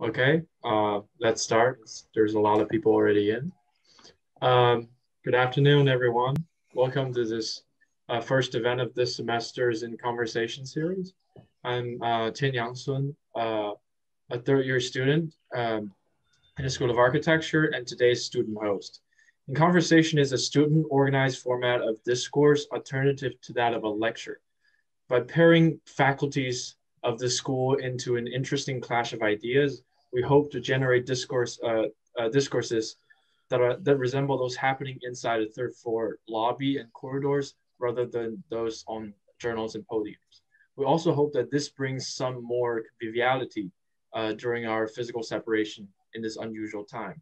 Okay, uh, let's start. There's a lot of people already in. Um, good afternoon, everyone. Welcome to this uh, first event of this semester's in conversation series. I'm uh, Tianyang Sun, uh, a third year student um, in the School of Architecture and today's student host. In conversation is a student organized format of discourse alternative to that of a lecture. By pairing faculties of the school into an interesting clash of ideas, we hope to generate discourse uh, uh, discourses that are that resemble those happening inside a third floor lobby and corridors rather than those on journals and podiums. We also hope that this brings some more conviviality uh, during our physical separation in this unusual time.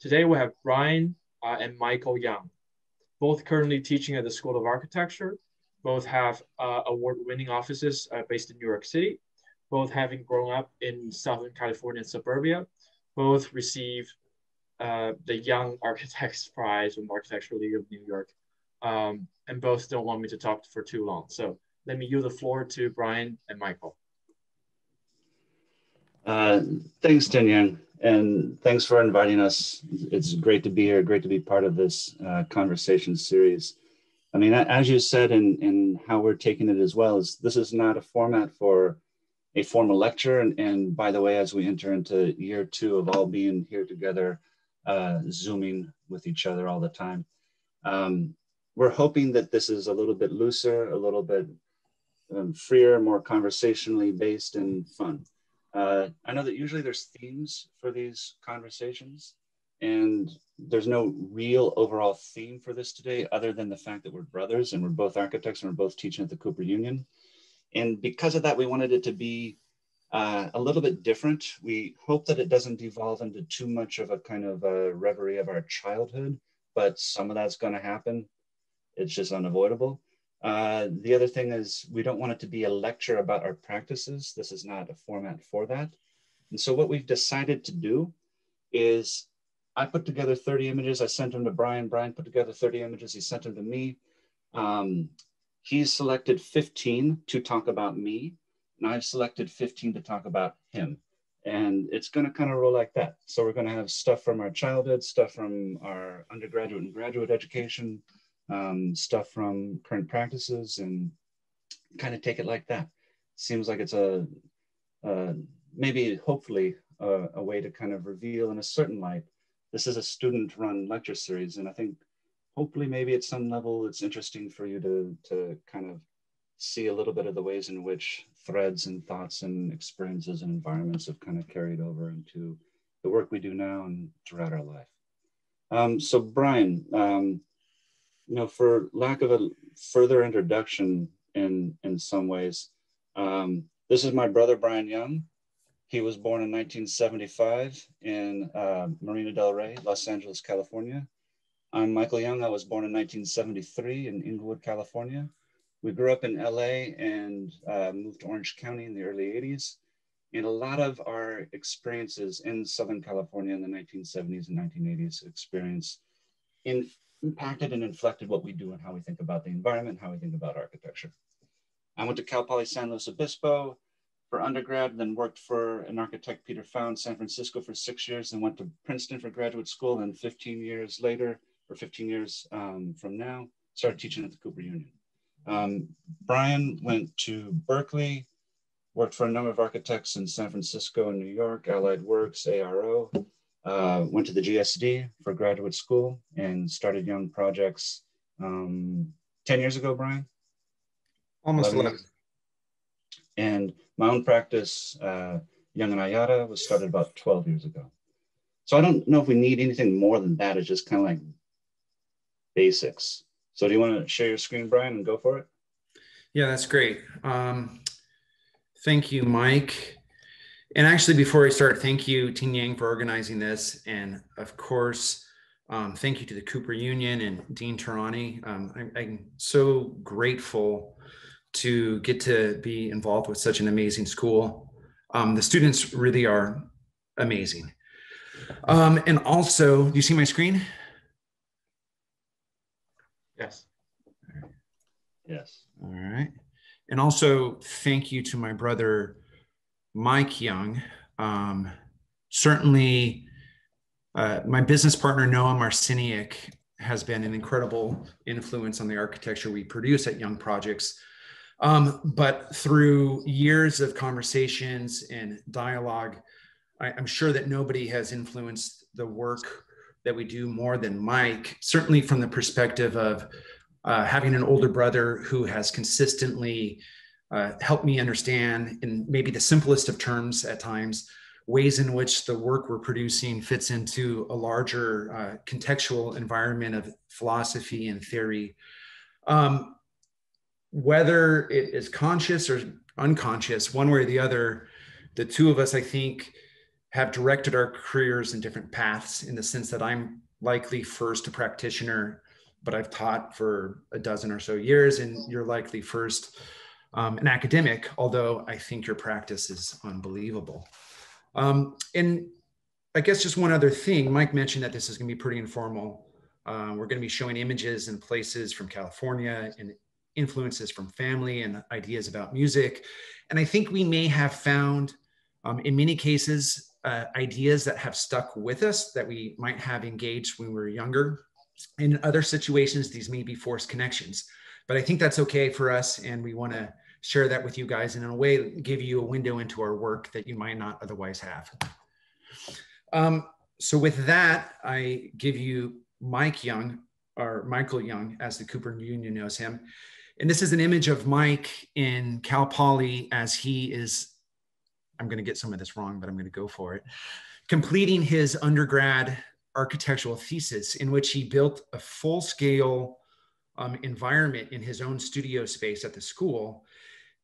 Today we have Bryan uh, and Michael Young, both currently teaching at the School of Architecture. Both have uh, award-winning offices uh, based in New York City both having grown up in Southern California suburbia, both received uh, the Young Architects Prize from Architectural League of New York. Um, and both don't want me to talk for too long. So let me yield the floor to Bryan and Michael. Uh, thanks, Tianyang, and thanks for inviting us. It's great to be here, great to be part of this uh, conversation series. I mean, as you said, and in how we're taking it as well, is this is not a format for a formal lecture. And, and by the way, as we enter into year two of all being here together, uh, Zooming with each other all the time, um, we're hoping that this is a little bit looser, a little bit um, freer, more conversationally based and fun. Uh, I know that usually there's themes for these conversations and there's no real overall theme for this today other than the fact that we're brothers and we're both architects and we're both teaching at the Cooper Union. And because of that, we wanted it to be uh, a little bit different. We hope that it doesn't devolve into too much of a kind of a reverie of our childhood, but some of that's going to happen. It's just unavoidable. Uh, the other thing is we don't want it to be a lecture about our practices. This is not a format for that. And so what we've decided to do is I put together 30 images. I sent them to Bryan. Bryan put together 30 images. He sent them to me. Um, He's selected 15 to talk about me, and I've selected 15 to talk about him. And it's going to kind of roll like that. So we're going to have stuff from our childhood, stuff from our undergraduate and graduate education, um, stuff from current practices, and kind of take it like that. Seems like it's a, a maybe hopefully a, a way to kind of reveal in a certain light. This is a student run lecture series, and I think hopefully maybe at some level it's interesting for you to, to kind of see a little bit of the ways in which threads and thoughts and experiences and environments have kind of carried over into the work we do now and throughout our life. Um, so Bryan, um, you know, for lack of a further introduction in, in some ways, um, this is my brother, Bryan Young. He was born in 1975 in uh, Marina Del Rey, Los Angeles, California. I'm Michael Young. I was born in 1973 in Inglewood, California. We grew up in LA and uh, moved to Orange County in the early 80s. And a lot of our experiences in Southern California in the 1970s and 1980s experience in, impacted and inflected what we do and how we think about the environment, how we think about architecture. I went to Cal Poly San Luis Obispo for undergrad, then worked for an architect, Peter in San Francisco for six years, and went to Princeton for graduate school. And 15 years later, for 15 years um, from now, started teaching at the Cooper Union. Um, Bryan went to Berkeley, worked for a number of architects in San Francisco and New York, Allied Works, ARO, uh, went to the GSD for graduate school and started Young Projects um, 10 years ago, Bryan? Almost 11. 11. And my own practice, uh, Young and Ayata, was started about 12 years ago. So I don't know if we need anything more than that. It's just kind of like basics. So do you want to share your screen, Bryan, and go for it? Yeah, that's great. Um, thank you, Mike. And actually, before I start, thank you, Tianyang, for organizing this. And of course, um, thank you to the Cooper Union and Dean Tehrani. Um, I'm, I'm, so grateful to get to be involved with such an amazing school. Um, the students really are amazing. Um, and also, do you see my screen? Yes. Yes. All right. And also, thank you to my brother, Mike Young. Um, certainly, uh, my business partner, Noah Marciniak, has been an incredible influence on the architecture we produce at Young Projects. Um, but through years of conversations and dialogue, I, am sure that nobody has influenced the work that we do more than Mike, certainly from the perspective of uh, having an older brother who has consistently uh, helped me understand, in maybe the simplest of terms at times, ways in which the work we're producing fits into a larger uh, contextual environment of philosophy and theory. Um, whether it is conscious or unconscious, one way or the other, the two of us, I think, have directed our careers in different paths in the sense that I'm likely first a practitioner, but I've taught for a dozen or so years, and you're likely first um, an academic, although I think your practice is unbelievable. Um, and I guess just one other thing, Mike mentioned that this is going to be pretty informal. Uh, we're going to be showing images and places from California and influences from family and ideas about music. And I think we may have found, um, in many cases, uh, ideas that have stuck with us that we might have engaged when we were younger. In other situations, these may be forced connections, but I think that's okay for us. And we want to share that with you guys and in a way give you a window into our work that you might not otherwise have. Um, so with that, I give you Mike Young, or Michael Young, as the Cooper Union knows him. And this is an image of Mike in Cal Poly as he is I'm going to get some of this wrong, but I'm going to go for it. Completing his undergrad architectural thesis, in which he built a full scale um, environment in his own studio space at the school.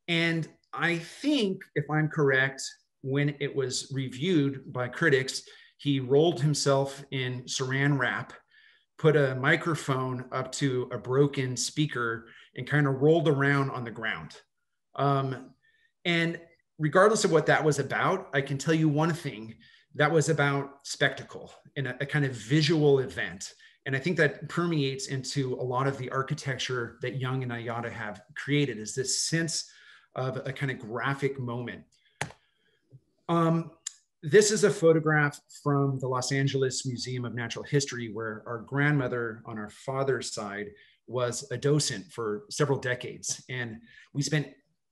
And I think, if I'm correct, when it was reviewed by critics, he rolled himself in saran wrap, put a microphone up to a broken speaker, and kind of rolled around on the ground. Um, and regardless of what that was about, I can tell you one thing that was about spectacle and a, a, kind of visual event. And I think that permeates into a lot of the architecture that Young and Ayata have created is this sense of a kind of graphic moment. Um, this is a photograph from the Los Angeles Museum of Natural History, where our grandmother on our father's side was a docent for several decades. And we spent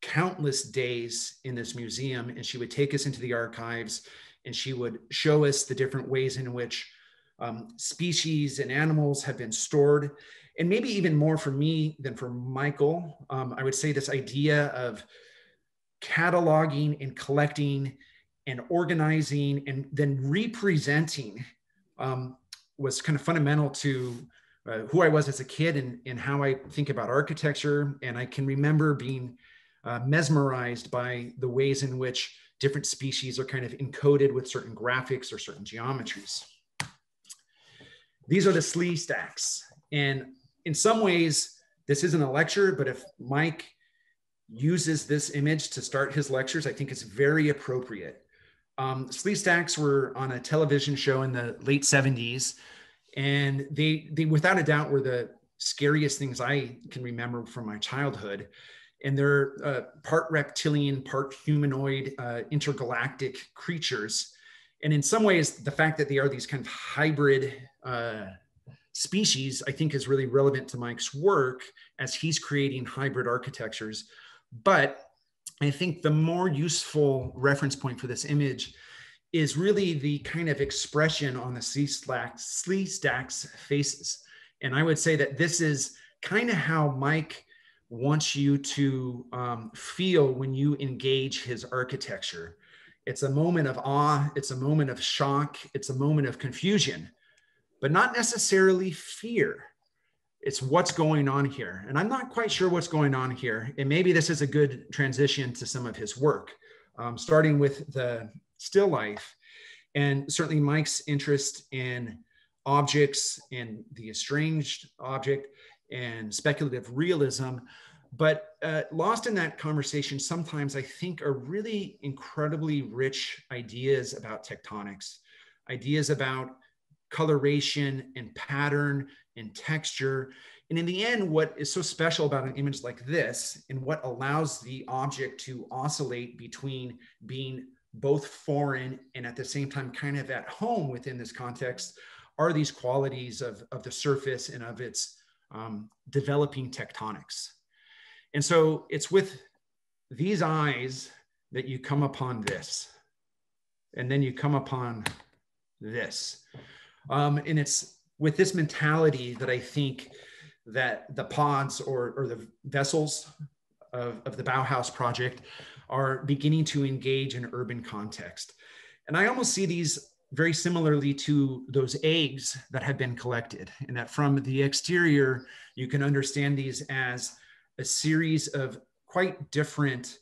countless days in this museum and she would take us into the archives and she would show us the different ways in which um, species and animals have been stored. And maybe even more for me than for michael um, i would say this idea of cataloging and collecting and organizing and then representing um, was kind of fundamental to uh, who i was as a kid and, and how i think about architecture. And i can remember being uh, mesmerized by the ways in which different species are kind of encoded with certain graphics or certain geometries. These are the Sleestaks. And in some ways, this isn't a lecture, but if Mike uses this image to start his lectures, I think it's very appropriate. Um, Sleestaks were on a television show in the late 70s, and they, they without a doubt were the scariest things I can remember from my childhood and they're uh, part reptilian, part humanoid, uh, intergalactic creatures. And in some ways, the fact that they are these kind of hybrid uh, species, I think, is really relevant to Mike's work as he's creating hybrid architectures. But I think the more useful reference point for this image is really the kind of expression on the Sleestaks faces. And I would say that this is kind of how Mike wants you to um, feel when you engage his architecture. It's a moment of awe, it's a moment of shock, it's a moment of confusion, but not necessarily fear. It's what's going on here. And I'm not quite sure what's going on here. And maybe this is a good transition to some of his work, um, starting with the still life. And certainly Mike's interest in objects and the estranged object and speculative realism. But uh, lost in that conversation, sometimes I think are really incredibly rich ideas about tectonics, ideas about coloration and pattern and texture. And in the end, what is so special about an image like this and what allows the object to oscillate between being both foreign and at the same time kind of at home within this context are these qualities of, of the surface and of its um, developing tectonics. And so it's with these eyes that you come upon this, and then you come upon this. Um, and it's with this mentality that I think that the pods or, or the vessels of, of the Bauhaus project are beginning to engage in urban context. And I almost see these very similarly to those eggs that have been collected, and that from the exterior, you can understand these as a series of quite different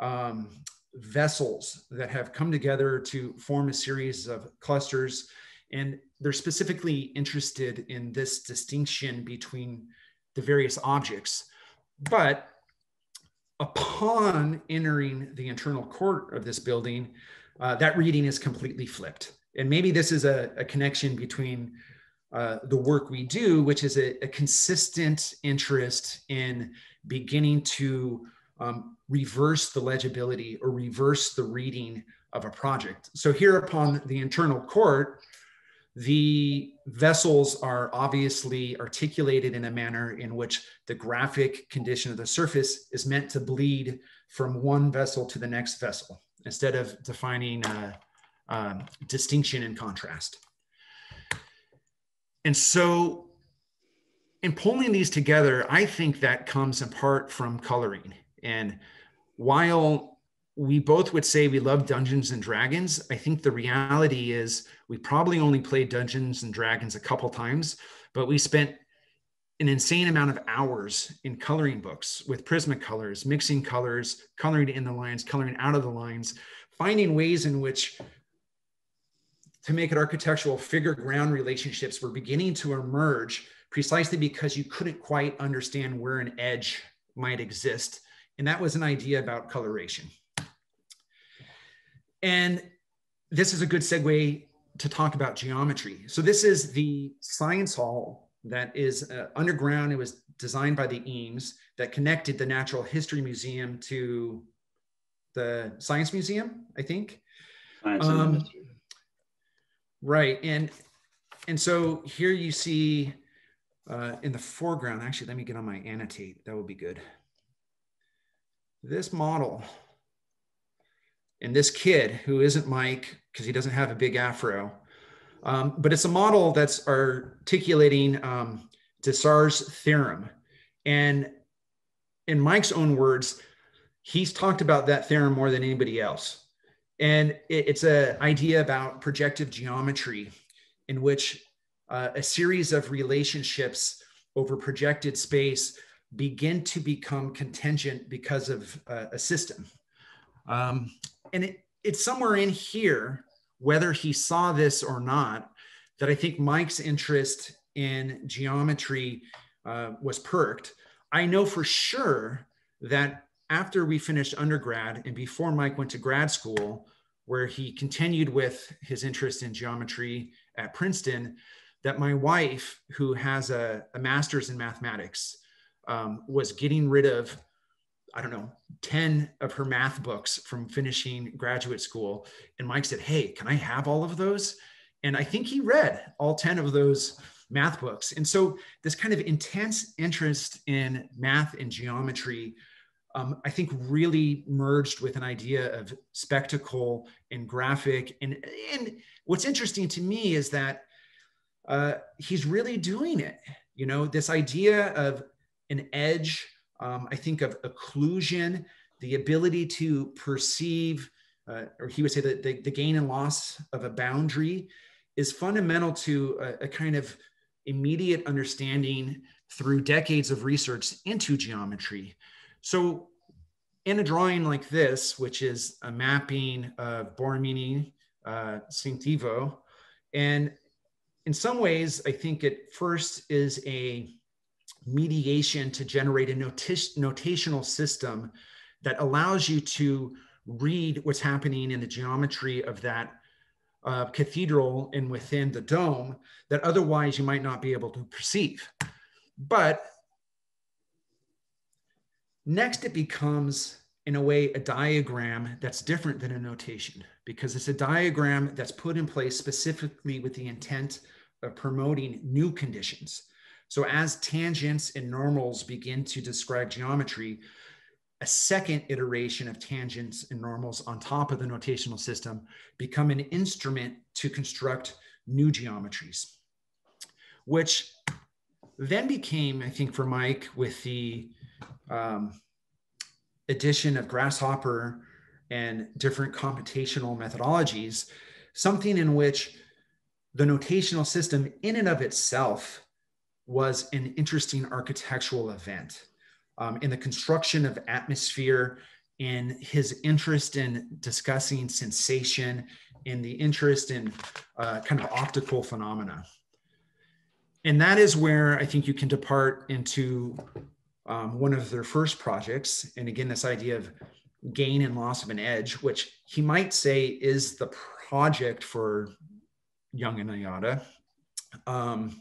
um, vessels that have come together to form a series of clusters. And they're specifically interested in this distinction between the various objects. But upon entering the internal court of this building, uh, that reading is completely flipped. And maybe this is a, a connection between uh, the work we do, which is a, a consistent interest in beginning to um, reverse the legibility or reverse the reading of a project. So here upon the internal court, the vessels are obviously articulated in a manner in which the graphic condition of the surface is meant to bleed from one vessel to the next vessel instead of defining a, a distinction and contrast. And so in pulling these together, I think that comes in part from coloring. And while we both would say we love Dungeons and Dragons, I think the reality is we probably only played Dungeons and Dragons a couple times, but we spent an insane amount of hours in coloring books with Prismacolors, mixing colors, coloring in the lines, coloring out of the lines, finding ways in which to make it architectural figure ground relationships were beginning to emerge precisely because you couldn't quite understand where an edge might exist. And that was an idea about coloration. And this is a good segue to talk about geometry. So this is the science hall that is uh, underground. It was designed by the Eames that connected the Natural History Museum to the Science Museum, I think. Science um, right, and and so here you see uh, in the foreground. Actually, let me get on my annotate. That would be good. This model and this kid who isn't Mike because he doesn't have a big afro, um, but it's a model that's articulating um, Desargues' theorem. And in Mike's own words, he's talked about that theorem more than anybody else. And it, it's an idea about projective geometry in which uh, a series of relationships over projected space begin to become contingent because of uh, a system. Um, and it, it's somewhere in here, whether he saw this or not, that I think Mike's interest in geometry uh, was perked. I know for sure that after we finished undergrad and before Mike went to grad school, where he continued with his interest in geometry at Princeton, that my wife, who has a, a master's in mathematics, um, was getting rid of I don't know, 10 of her math books from finishing graduate school. And Mike said, Hey, can I have all of those? And I think he read all 10 of those math books. And so this kind of intense interest in math and geometry, um, I think really merged with an idea of spectacle and graphic. And, and what's interesting to me is that uh, he's really doing it. You know, this idea of an edge um, I think of occlusion, the ability to perceive, uh, or he would say that the, the, gain and loss of a boundary is fundamental to a, a kind of immediate understanding through decades of research into geometry. So in a drawing like this, which is a mapping of Borromini uh, Sant'Ivo, and in some ways, I think it first is a mediation to generate a notational system that allows you to read what's happening in the geometry of that uh, cathedral and within the dome that otherwise you might not be able to perceive. But next it becomes in a way, a diagram that's different than a notation because it's a diagram that's put in place specifically with the intent of promoting new conditions. So as tangents and normals begin to describe geometry, a second iteration of tangents and normals on top of the notational system become an instrument to construct new geometries, which then became, I think, for Mike, with the um, addition of Grasshopper and different computational methodologies, something in which the notational system in and of itself was an interesting architectural event. Um, in the construction of atmosphere, in his interest in discussing sensation, in the interest in uh, kind of optical phenomena. And that is where I think you can depart into um, one of their first projects. And again, this idea of gain and loss of an edge, which he might say is the project for Young and Ayata. Um,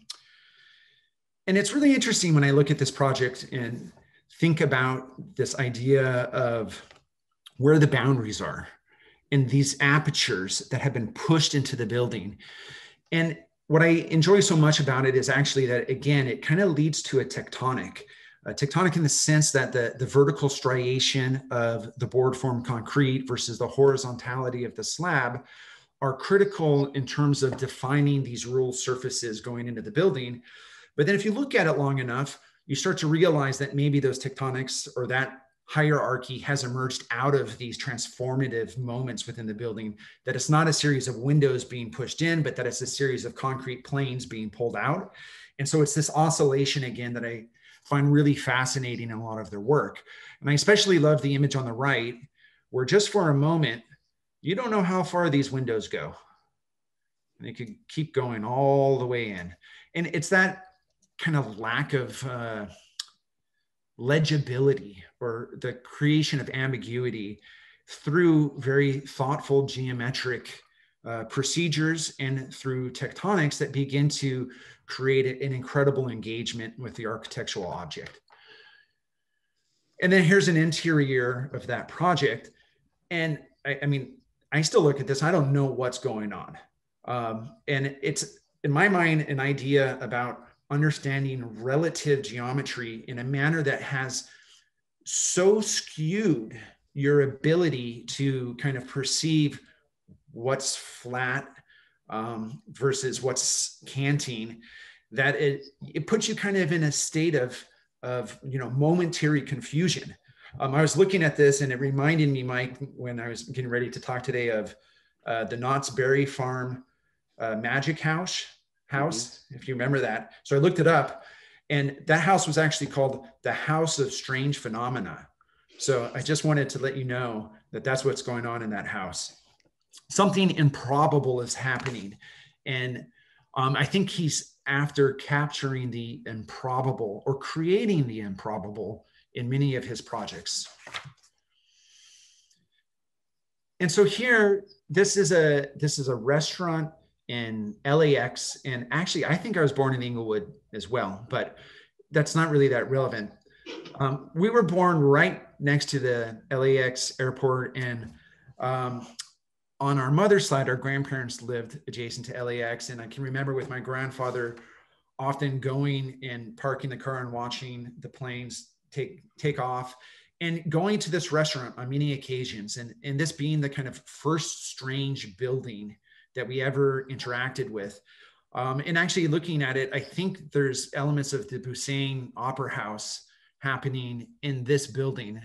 and it's really interesting when I look at this project and think about this idea of where the boundaries are and these apertures that have been pushed into the building. And what I enjoy so much about it is actually that, again, it kind of leads to a tectonic. Tectonic in the sense that the, the vertical striation of the board form concrete versus the horizontality of the slab are critical in terms of defining these rule surfaces going into the building. But then if you look at it long enough, you start to realize that maybe those tectonics or that hierarchy has emerged out of these transformative moments within the building, that it's not a series of windows being pushed in, but that it's a series of concrete planes being pulled out. And so it's this oscillation again that I find really fascinating in a lot of their work. And I especially love the image on the right, where just for a moment, you don't know how far these windows go. And they could keep going all the way in. And it's that kind of lack of uh, legibility or the creation of ambiguity through very thoughtful geometric uh, procedures and through tectonics that begin to create an incredible engagement with the architectural object. And then here's an interior of that project. And I, I mean, I still look at this, I don't know what's going on. Um, and it's, in my mind, an idea about understanding relative geometry in a manner that has so skewed your ability to kind of perceive what's flat um, versus what's canting that it, it puts you kind of in a state of, of you know momentary confusion. Um, i was looking at this and it reminded me mike when i was getting ready to talk today of uh, the knott's berry farm uh, magic house house, mm-hmm. if you remember that. So I looked it up, and that house was actually called the House of Strange Phenomena. So I just wanted to let you know that that's what's going on in that house. Something improbable is happening. And um, I think he's after capturing the improbable or creating the improbable in many of his projects. And so here, this is a this is a restaurant in LAX. And actually, I think I was born in Inglewood as well, but that's not really that relevant. Um, we were born right next to the LAX airport. And um, on our mother's side, our grandparents lived adjacent to LAX. And I can remember with my grandfather often going and parking the car and watching the planes take, take off and going to this restaurant on many occasions and, and this being the kind of first strange building that we ever interacted with. Um, and actually looking at it, I think there's elements of the Busain Opera House happening in this building.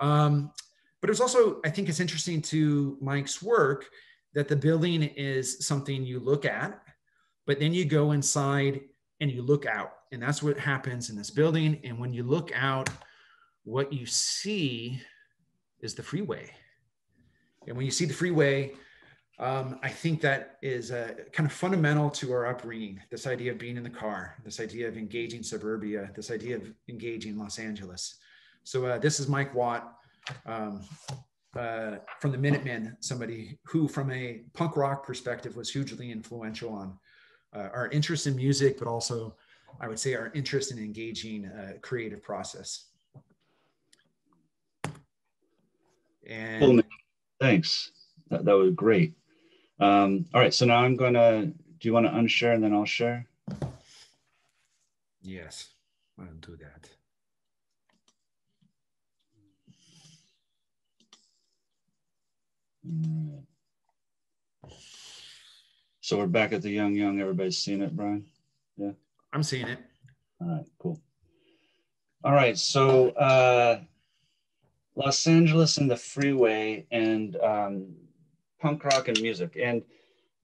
Um, but it's also, I think it's interesting to Mike's work that the building is something you look at, but then you go inside and you look out. And that's what happens in this building. And when you look out, what you see is the freeway. And when you see the freeway, um, I think that is uh, kind of fundamental to our upbringing. This idea of being in the car, this idea of engaging suburbia, this idea of engaging Los Angeles. So uh, this is Mike Watt um, uh, from the Minutemen, somebody who, from a punk rock perspective, was hugely influential on uh, our interest in music, but also, I would say, our interest in engaging a creative process. And. Thanks. That, that was great. Um, all right, so now I'm gonna, do you want to unshare and then I'll share? yes, I'll do that. All right. So we're back at the Young Young. Everybody's seen it, Bryan? Yeah? I'm seeing it. All right, cool. All right, so uh, Los Angeles and the freeway and um, punk rock and music. And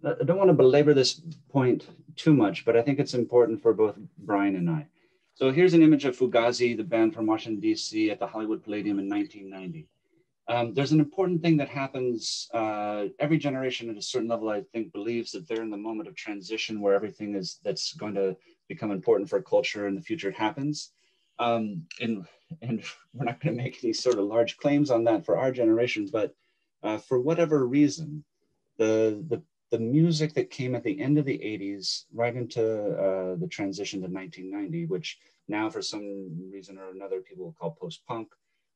I don't want to belabor this point too much, but I think it's important for both Bryan and I. So here's an image of Fugazi, the band from Washington, D.C., at the Hollywood Palladium in 1990. Um, there's an important thing that happens. Uh, every generation at a certain level, I think, believes that they're in the moment of transition where everything is that's going to become important for culture in the future happens. Um, and, and we're not going to make any sort of large claims on that for our generation, but uh, for whatever reason, the, the, the music that came at the end of the 80s, right into uh, the transition to 1990, which now for some reason or another people call post-punk,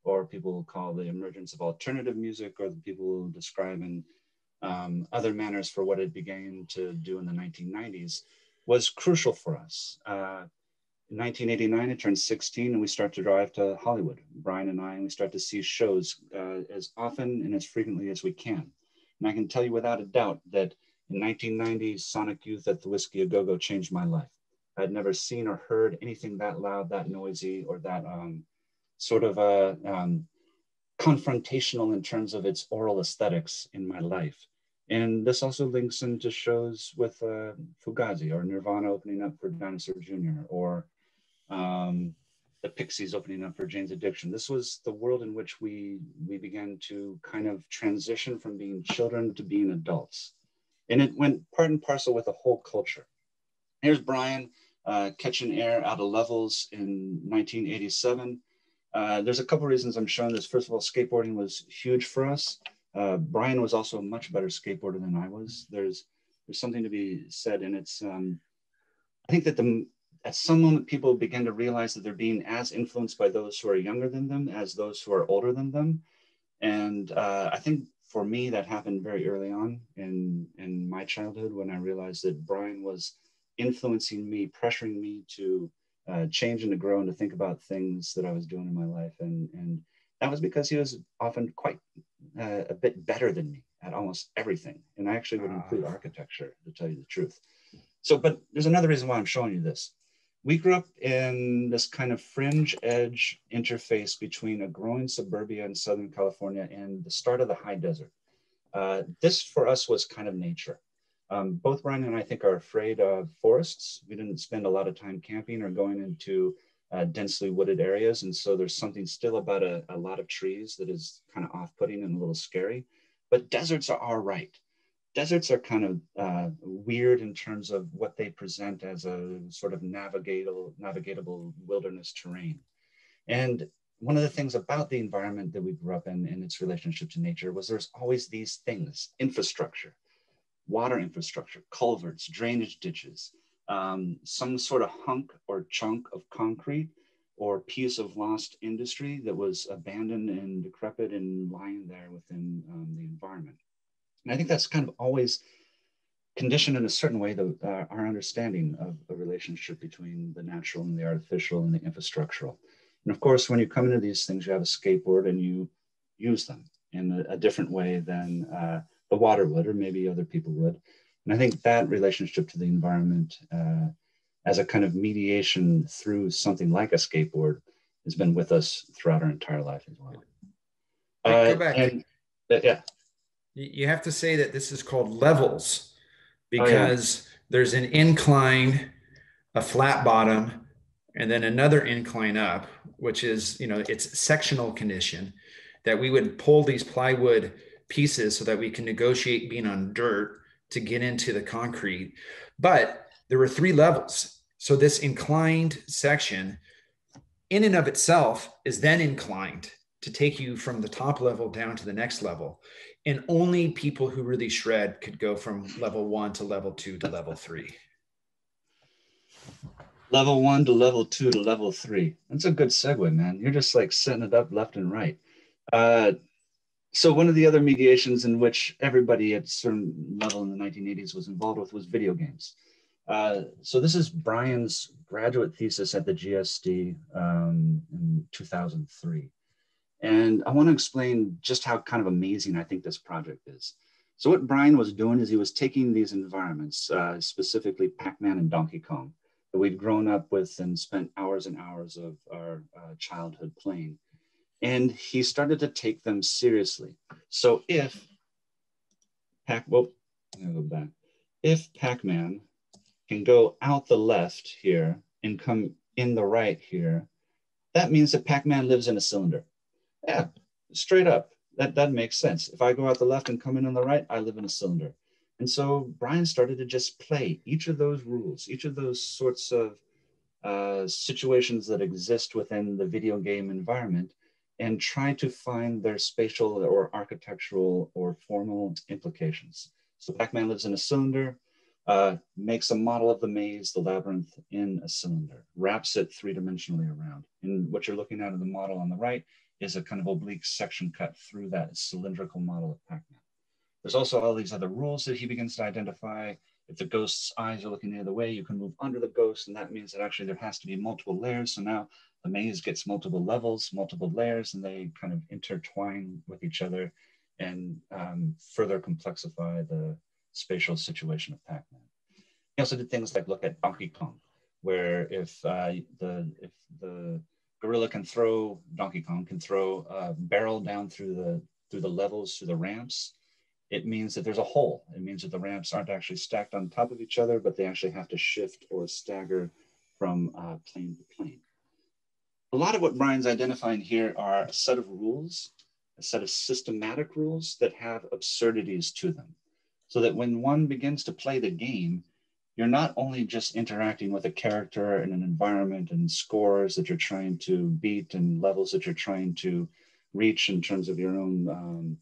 or people call the emergence of alternative music, or the people will describe in um, other manners for what it began to do in the 1990s, was crucial for us. Uh, in 1989, I turned 16 and we start to drive to Hollywood, Bryan and I, and we start to see shows uh, as often and as frequently as we can. And I can tell you without a doubt that in 1990, Sonic Youth at the Whisky A Go Go changed my life. I'd never seen or heard anything that loud, that noisy, or that um, sort of uh, um, confrontational in terms of its aural aesthetics in my life. And this also links into shows with uh, Fugazi or Nirvana opening up for Dinosaur Jr. or um, the Pixies opening up for Jane's Addiction. This was the world in which we we began to kind of transition from being children to being adults, and it went part and parcel with the whole culture. Here's Bryan uh, catching air out of levels in 1987. Uh, there's a couple reasons I'm showing this. First of all, skateboarding was huge for us. Uh, Bryan was also a much better skateboarder than I was. There's there's something to be said, and it's um, I think that the at some moment people begin to realize that they're being as influenced by those who are younger than them as those who are older than them, and uh, I think for me that happened very early on in in my childhood when I realized that Bryan was influencing me, pressuring me to uh, change and to grow and to think about things that I was doing in my life, and and that was because he was often quite uh, a bit better than me at almost everything. And I actually would include architecture to tell you the truth. So, but there's another reason why I'm showing you this. We grew up in this kind of fringe edge interface between a growing suburbia in Southern California and the start of the high desert. Uh, this for us was kind of nature. Um, both Bryan and I think are afraid of forests. We didn't spend a lot of time camping or going into uh, densely wooded areas. And so there's something still about a, a lot of trees that is kind of off putting and a little scary. But deserts are all right. Deserts are kind of uh, weird in terms of what they present as a sort of navigable, navigatable wilderness terrain. And one of the things about the environment that we grew up in and its relationship to nature was there's always these things, infrastructure, water infrastructure, culverts, drainage ditches, um, some sort of hunk or chunk of concrete or piece of lost industry that was abandoned and decrepit and lying there within um, the environment. And I think that's kind of always conditioned in a certain way the, uh, our understanding of a relationship between the natural and the artificial and the infrastructural. And of course, when you come into these things, you have a skateboard and you use them in a, a different way than uh, the water would, or maybe other people would. And I think that relationship to the environment uh, as a kind of mediation through something like a skateboard has been with us throughout our entire life as well. Back. And, uh, yeah. You have to say that this is called levels because oh, yeah. there's an incline, a flat bottom, and then another incline up, which is, you know, it's sectional condition that we would pull these plywood pieces so that we can negotiate being on dirt to get into the concrete. But there were three levels. So this inclined section in and of itself is then inclined to take you from the top level down to the next level. And only people who really shred could go from level one to level two to level three. Level one to level two to level three. That's a good segue, man. You're just like setting it up left and right. Uh, so one of the other mediations in which everybody at a certain level in the 1980s was involved with was video games. Uh, so this is Bryan's graduate thesis at the GSD um, in 2003. And I want to explain just how kind of amazing I think this project is. So what Bryan was doing is he was taking these environments, uh, specifically Pac-Man and Donkey Kong, that we'd grown up with and spent hours and hours of our uh, childhood playing. And he started to take them seriously. So if Pac, well, go back. If Pac-Man can go out the left here and come in the right here, that means that Pac-Man lives in a cylinder. Yeah, straight up. That, that makes sense. If I go out the left and come in on the right, I live in a cylinder. And so Bryan started to just play each of those rules, each of those sorts of uh, situations that exist within the video game environment and try to find their spatial or architectural or formal implications. So Pac-Man lives in a cylinder, uh, makes a model of the maze, the labyrinth in a cylinder, wraps it three-dimensionally around. And what you're looking at in the model on the right is a kind of oblique section cut through that cylindrical model of Pac-Man. There's also all these other rules that he begins to identify. If the ghost's eyes are looking the other way, you can move under the ghost, and that means that actually there has to be multiple layers. So now the maze gets multiple levels, multiple layers, and they kind of intertwine with each other and um, further complexify the spatial situation of Pac-Man. He also did things like look at Donkey Kong, where if uh, the if the gorilla can throw Donkey Kong can throw a barrel down through the through the levels through the ramps, it means that there's a hole. It means that the ramps aren't actually stacked on top of each other, but they actually have to shift or stagger from uh, plane to plane. A lot of what Bryan's identifying here are a set of rules, a set of systematic rules that have absurdities to them. So that when one begins to play the game, you're not only just interacting with a character and an environment and scores that you're trying to beat and levels that you're trying to reach in terms of your own um,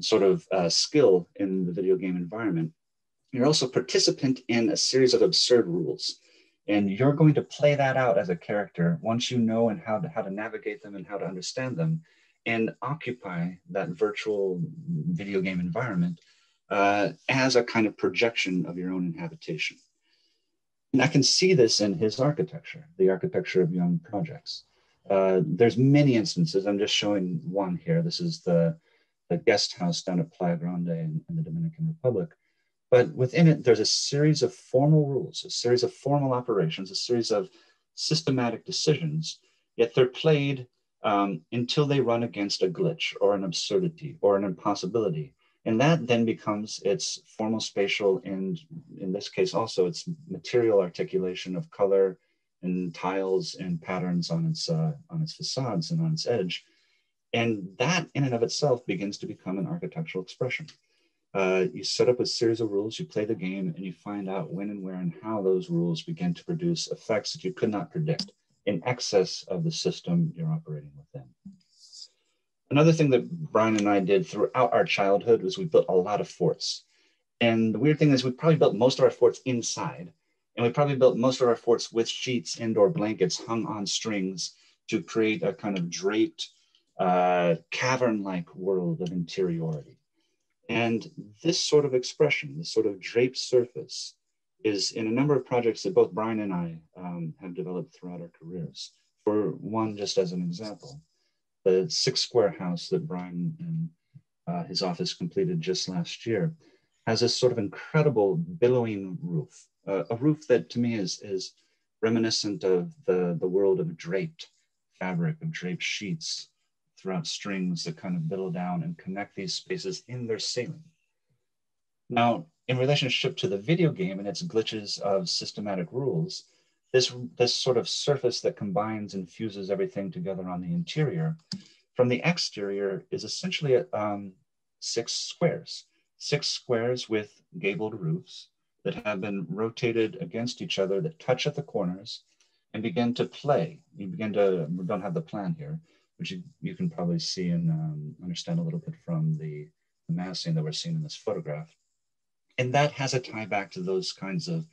sort of uh, skill in the video game environment. You're also participant in a series of absurd rules. And you're going to play that out as a character once you know and how to, how to navigate them and how to understand them and occupy that virtual video game environment uh, as a kind of projection of your own inhabitation. And I can see this in his architecture, the architecture of young projects. Uh, there's many instances. I'm just showing one here. This is the, the guest house down at Playa Grande in, in the Dominican Republic. But within it, there's a series of formal rules, a series of formal operations, a series of systematic decisions, yet they're played um, until they run against a glitch or an absurdity or an impossibility and that then becomes its formal spatial and in this case also its material articulation of color and tiles and patterns on its, uh, on its facades and on its edge. And that in and of itself begins to become an architectural expression. Uh, you set up a series of rules, you play the game, and you find out when and where and how those rules begin to produce effects that you could not predict in excess of the system you're operating within. Another thing that Bryan and I did throughout our childhood was we built a lot of forts. And the weird thing is we probably built most of our forts inside. And we probably built most of our forts with sheets and or blankets hung on strings to create a kind of draped uh, cavern-like world of interiority. And this sort of expression, this sort of draped surface is in a number of projects that both Bryan and I um, have developed throughout our careers. For one, just as an example, the six square house that Bryan and uh, his office completed just last year has this sort of incredible billowing roof, uh, a roof that to me is, is reminiscent of the, the world of draped fabric, of draped sheets throughout strings that kind of billow down and connect these spaces in their ceiling. Now, in relationship to the video game and its glitches of systematic rules, this, this sort of surface that combines and fuses everything together on the interior from the exterior is essentially um, six squares, six squares with gabled roofs that have been rotated against each other that touch at the corners and begin to play. You begin to, we don't have the plan here, which you, you can probably see and um, understand a little bit from the, the massing that we're seeing in this photograph. And that has a tie back to those kinds of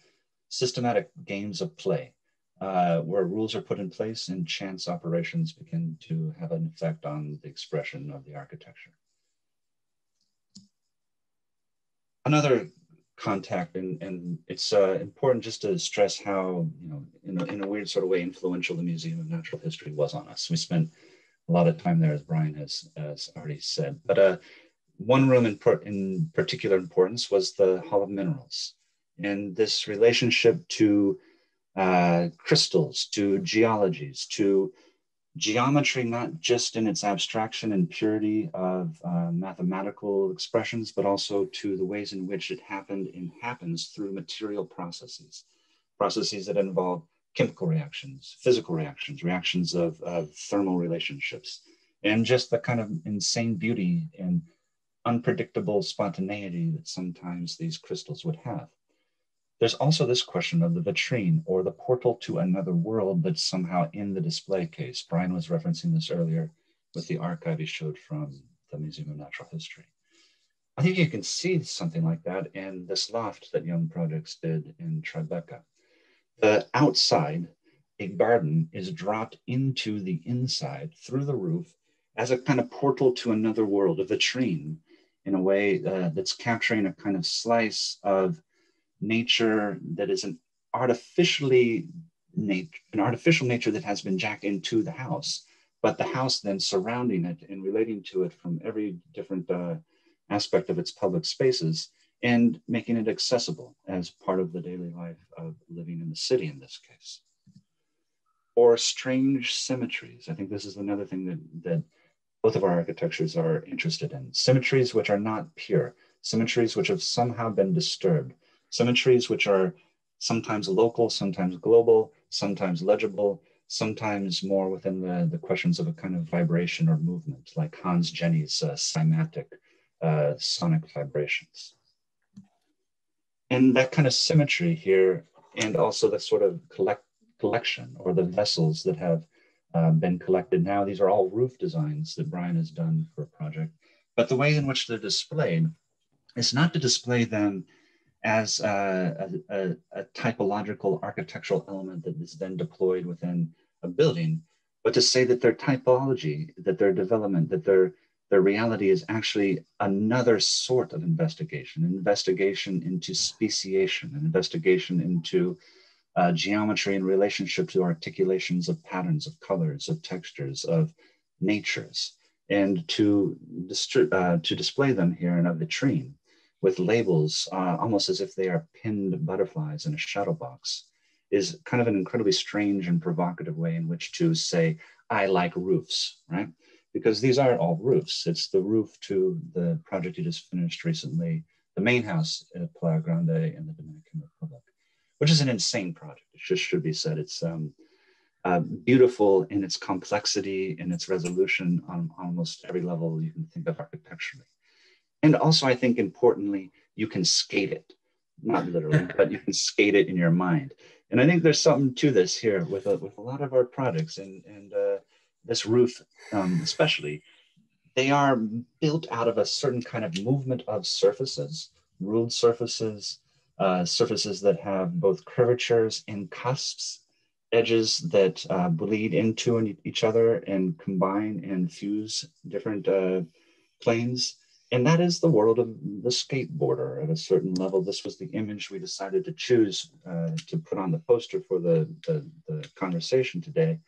systematic games of play uh, where rules are put in place and chance operations begin to have an effect on the expression of the architecture. another contact and, and it's uh, important just to stress how you know in a, in a weird sort of way influential the museum of natural history was on us. We spent a lot of time there as brian has, has already said. But uh, one room in, in particular importance was the hall of minerals and this relationship to uh, crystals to geologies to geometry, not just in its abstraction and purity of uh, mathematical expressions, but also to the ways in which it happened and happens through material processes, processes that involve chemical reactions, physical reactions, reactions of, of thermal relationships, and just the kind of insane beauty and unpredictable spontaneity that sometimes these crystals would have. There's also this question of the vitrine or the portal to another world that's somehow in the display case. Bryan was referencing this earlier with the archive he showed from the Museum of Natural History. I think you can see something like that in this loft that Young Projects did in Tribeca. The outside, a garden is dropped into the inside through the roof as a kind of portal to another world, a vitrine, in a way uh, that's capturing a kind of slice of nature that is an artificially nature, an artificial nature that has been jacked into the house, but the house then surrounding it and relating to it from every different uh, aspect of its public spaces and making it accessible as part of the daily life of living in the city in this case. Or strange symmetries. I think this is another thing that, that both of our architectures are interested in. Symmetries which are not pure, symmetries which have somehow been disturbed, symmetries, which are sometimes local, sometimes global, sometimes legible, sometimes more within the, the questions of a kind of vibration or movement, like Hans Jenny's uh, cymatic uh, sonic vibrations. And that kind of symmetry here, and also the sort of collect, collection or the vessels that have uh, been collected now, these are all roof designs that Bryan has done for a project. But the way in which they're displayed is not to display them as a, a, a, typological architectural element that is then deployed within a building, but to say that their typology, that their development, that their their reality is actually another sort of investigation, an investigation into speciation, an investigation into uh, geometry in relationship to articulations of patterns, of colors, of textures, of natures, and to, uh, to display them here in a vitrine with labels, uh, almost as if they are pinned butterflies in a shadow box, is kind of an incredibly strange and provocative way in which to say, I like roofs, right? Because these are all roofs. It's the roof to the project you just finished recently, the main house at Playa Grande in the Dominican Republic, which is an insane project. It just should be said. It's um, uh, beautiful in its complexity and its resolution on almost every level you can think of architecturally. And also, I think importantly, you can skate it, not literally, but you can skate it in your mind. And I think there's something to this here with a, with a lot of our products and, and uh, this roof, um, especially, they are built out of a certain kind of movement of surfaces, ruled surfaces, uh, surfaces that have both curvatures and cusps, edges that uh, bleed into each other and combine and fuse different uh, planes and that is the world of the skateboarder at a certain level. This was the image we decided to choose uh, to put on the poster for the, the, the, conversation today.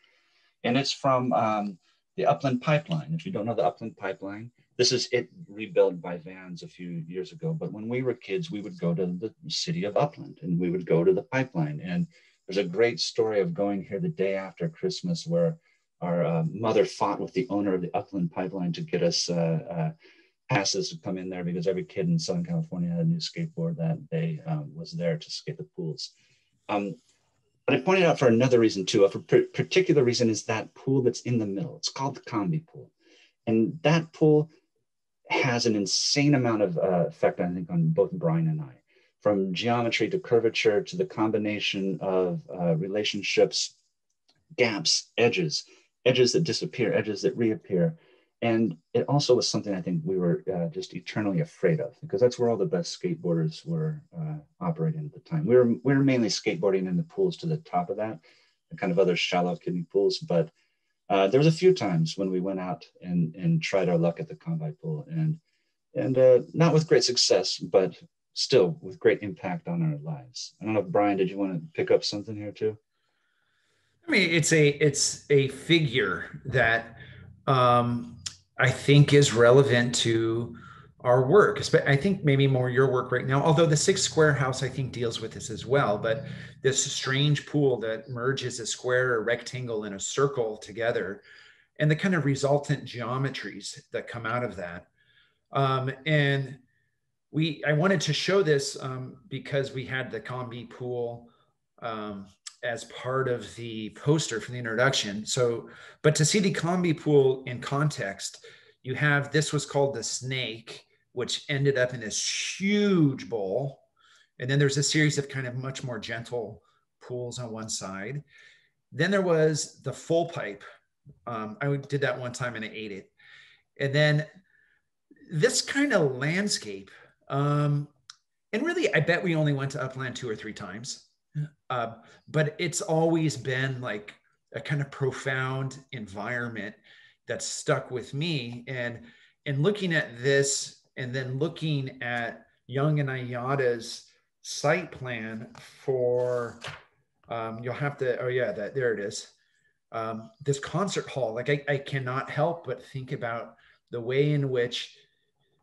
And it's from um, the Upland Pipeline. If you don't know the Upland Pipeline, this is it rebuilt by Vans a few years ago. But when we were kids, we would go to the city of Upland and we would go to the pipeline. And there's a great story of going here the day after Christmas where our uh, mother fought with the owner of the Upland Pipeline to get us uh, uh passes to come in there because every kid in Southern California had a new skateboard that day um, was there to skate the pools. Um, but I pointed out for another reason too. A particular reason is that pool that's in the middle. It's called the combi pool, and that pool has an insane amount of uh, effect, I think, on both Bryan and I, from geometry to curvature to the combination of uh, relationships, gaps, edges, edges that disappear, edges that reappear, and it also was something I think we were uh, just eternally afraid of because that's where all the best skateboarders were uh, operating at the time. We were we were mainly skateboarding in the pools to the top of that, kind of other shallow kidney pools. But uh, there was a few times when we went out and and tried our luck at the combi pool, and and uh, not with great success, but still with great impact on our lives. I don't know, Bryan, did you want to pick up something here too? I mean, it's a it's a figure that um, I think is relevant to our work. I think maybe more your work right now. Although the six square house, I think deals with this as well. But this strange pool that merges a square, a rectangle, and a circle together, and the kind of resultant geometries that come out of that. Um, and we, I wanted to show this um, because we had the Combi pool um, as part of the poster for the introduction. So, but to see the Combi pool in context, you have this was called the snake, which ended up in this huge bowl. And then there's a series of kind of much more gentle pools on one side. Then there was the full pipe. Um, I did that one time and I ate it. And then this kind of landscape, um, and really, I bet we only went to Upland two or three times. Uh, but it's always been like a kind of profound environment that's stuck with me. And and looking at this, and then looking at Young and Ayata's site plan for, um, you'll have to. Oh yeah, that there it is. Um, this concert hall. Like I, I cannot help but think about the way in which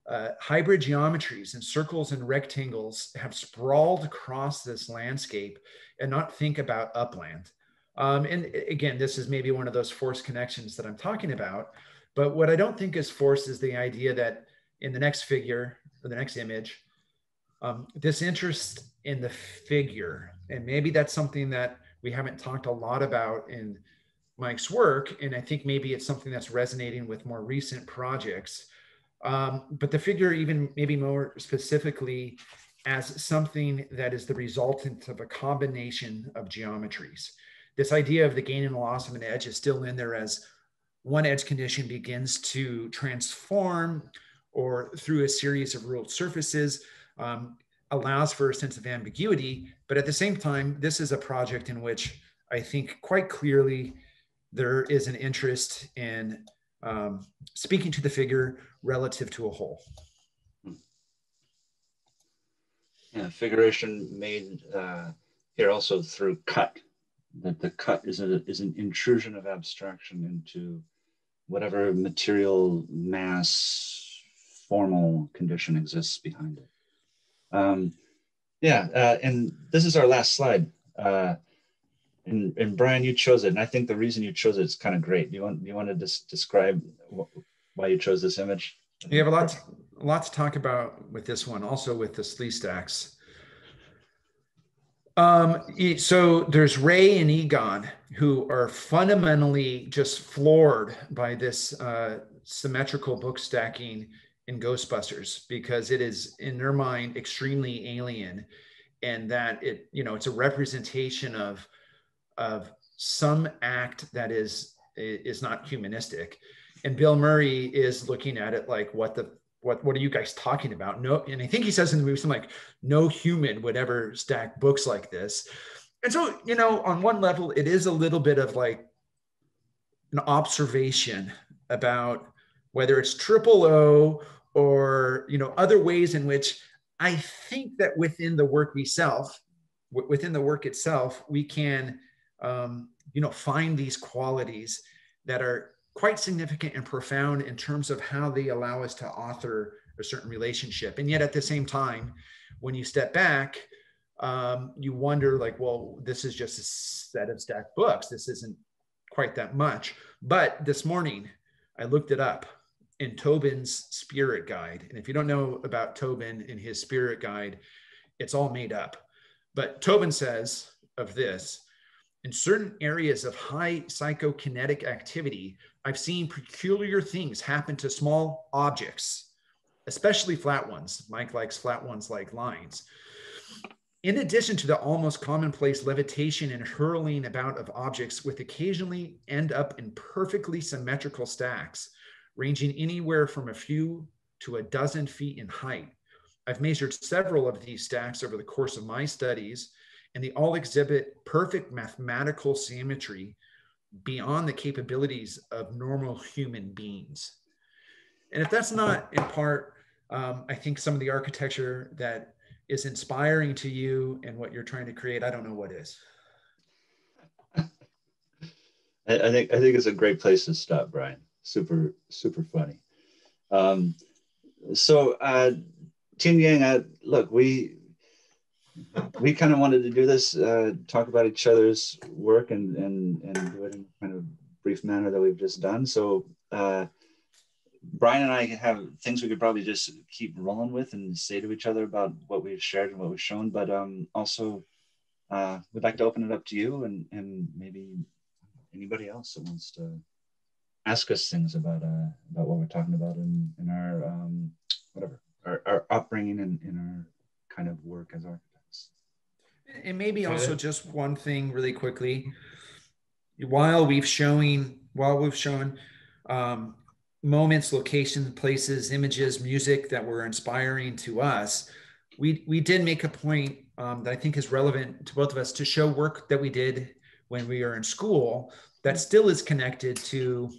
uh, hybrid geometries and circles and rectangles have sprawled across this landscape and not think about upland. Um, and again, this is maybe one of those forced connections that I'm talking about. But what I don't think is forced is the idea that in the next figure or the next image, um, this interest in the figure, and maybe that's something that we haven't talked a lot about in Mike's work. And I think maybe it's something that's resonating with more recent projects um, but the figure, even maybe more specifically, as something that is the resultant of a combination of geometries. This idea of the gain and loss of an edge is still in there as one edge condition begins to transform or through a series of ruled surfaces um, allows for a sense of ambiguity. But at the same time, this is a project in which I think quite clearly there is an interest in um, speaking to the figure relative to a whole. Yeah, figuration made uh, here also through cut. That the cut is, a, is an intrusion of abstraction into whatever material mass formal condition exists behind it. Um, yeah, uh, and this is our last slide. Uh, and, and Bryan, you chose it, and I think the reason you chose it is kind of great. Do you want do you want to just describe why you chose this image? You have a lot, a lot to talk about with this one, also with the Sleestaks. Um, so there's Ray and Egon who are fundamentally just floored by this uh, symmetrical book stacking in Ghostbusters because it is in their mind extremely alien, and that it you know it's a representation of of some act that is is not humanistic and bill murray is looking at it like what the what what are you guys talking about? No and i think he says in the movie something like no human would ever stack books like this. And so you know on one level it is a little bit of like an observation about whether it's triple o or you know other ways in which i think that within the work we self within the work itself we can um, you know, find these qualities that are quite significant and profound in terms of how they allow us to author a certain relationship. And yet at the same time, when you step back, um, you wonder like, well, this is just a set of stacked books. This isn't quite that much. But this morning, I looked it up in Tobin's spirit guide. And if you don't know about Tobin and his spirit guide, it's all made up. But Tobin says of this, in certain areas of high psychokinetic activity, I've seen peculiar things happen to small objects, especially flat ones. Mike likes flat ones like lines. In addition to the almost commonplace levitation and hurling about of objects, which occasionally end up in perfectly symmetrical stacks, ranging anywhere from a few to a dozen feet in height. I've measured several of these stacks over the course of my studies and they all exhibit perfect mathematical symmetry beyond the capabilities of normal human beings. And if that's not in part, um, I think some of the architecture that is inspiring to you and what you're trying to create, I don't know what is. I, think I think it's a great place to stop, Bryan. Super super funny. Um, so uh, Tin Yang, uh, look, we we kind of wanted to do this, uh, talk about each other's work, and and and do it in kind of brief manner that we've just done. So. Uh, Bryan and I have things we could probably just keep rolling with and say to each other about what we've shared and what we've shown, but um, also uh, we'd like to open it up to you and, and maybe anybody else that wants to ask us things about uh, about what we're talking about in, in our um, whatever our, our upbringing and in our kind of work as architects. And maybe also just one thing really quickly. While we've showing while we've shown um, moments, locations, places, images, music that were inspiring to us, we we did make a point um, that I think is relevant to both of us to show work that we did when we were in school that still is connected to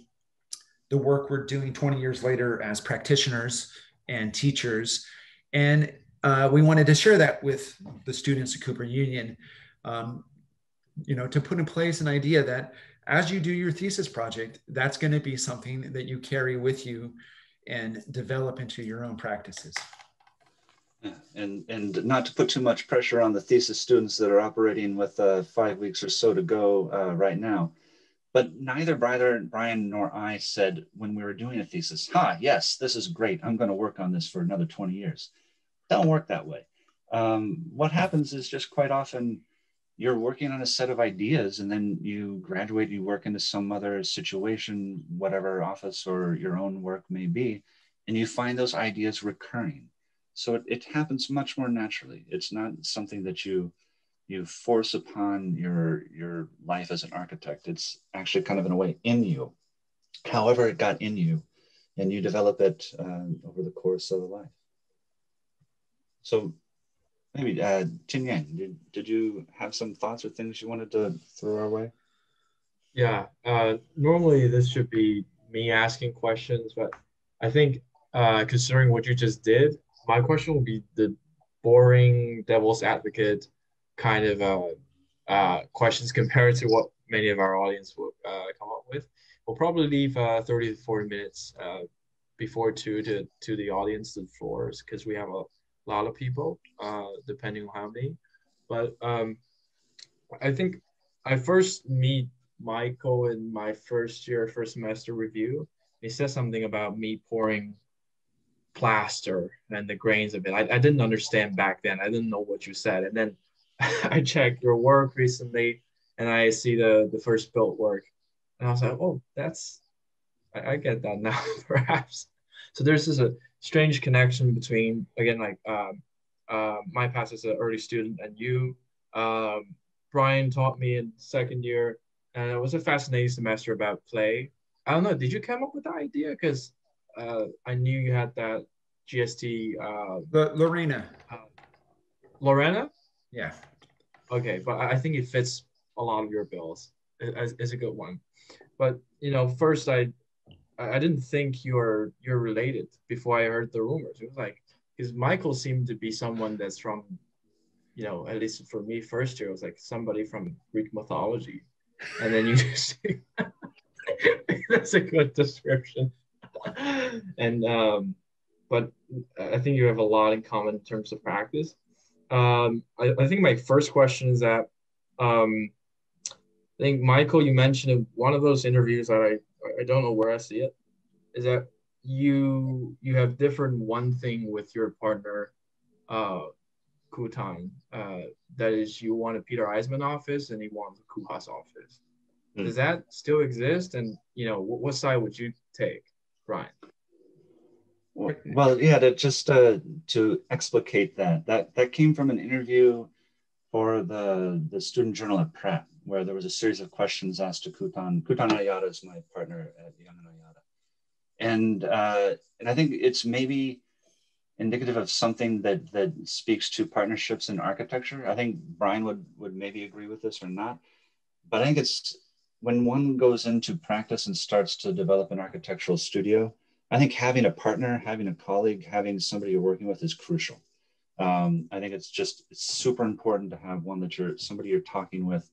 the work we're doing 20 years later as practitioners and teachers. And uh, we wanted to share that with the students at Cooper Union, um, you know, to put in place an idea that as you do your thesis project, that's going to be something that you carry with you and develop into your own practices. And, and not to put too much pressure on the thesis students that are operating with uh, five weeks or so to go uh, right now. But neither Bryan nor I said when we were doing a thesis, ha, yes, this is great. I'm going to work on this for another 20 years. Don't work that way. Um, what happens is just quite often you're working on a set of ideas and then you graduate, you work into some other situation, whatever office or your own work may be, and you find those ideas recurring. So it, it happens much more naturally. It's not something that you you force upon your your life as an architect. It's actually kind of in a way in you. However, it got in you, and you develop it um, over the course of a life. So maybe uh, Yang, did, did you have some thoughts or things you wanted to throw our way? Yeah, uh, normally this should be me asking questions, but I think uh, considering what you just did, my question will be the boring devil's advocate kind of uh, uh, questions compared to what many of our audience will uh, come up with. We'll probably leave uh, 30 to 40 minutes uh, before two to, to the audience, the floors, because we have a lot of people, uh, depending on how many. But um, I think I first meet Michael in my first year, first semester review. He said something about me pouring plaster and the grains of it. I, I didn't understand back then. I didn't know what you said. And then I checked your work recently and I see the, the first built work. And I was like, oh, that's, I, I get that now, perhaps. So there's this a strange connection between, again, like um, uh, my past as an early student and you. Um, Bryan taught me in second year, and it was a fascinating semester about play. I don't know, did you come up with that idea? Because uh, I knew you had that GST. Uh, the Lorena. Uh, Lorena? Yeah. Okay, but I think it fits a lot of your bills. It's a good one. But you know, first I I didn't think you're you're related before I heard the rumors. It was like because Michael seemed to be someone that's from, you know, at least for me, first year it was like somebody from Greek mythology, and then you just that's a good description. and um, but I think you have a lot in common in terms of practice. Um, I, I think my first question is that um, I think Michael, you mentioned in one of those interviews that I I don't know where I see it, is that you you have different one thing with your partner, uh, Kutan. Uh, that is, you want a Peter Eisenman office and he wants a Koolhaas office. Mm. Does that still exist? And you know, what, what side would you take, Bryan? Well, yeah, to just uh, to explicate that, that that came from an interview for the the student journal at Pratt, where there was a series of questions asked to Kutan. Kutan Ayata is my partner at Young and Ayata, and uh, and I think it's maybe indicative of something that that speaks to partnerships in architecture. I think Bryan would would maybe agree with this or not, but I think it's when one goes into practice and starts to develop an architectural studio I think having a partner, having a colleague, having somebody you're working with is crucial. Um, I think it's just it's super important to have one that you're somebody you're talking with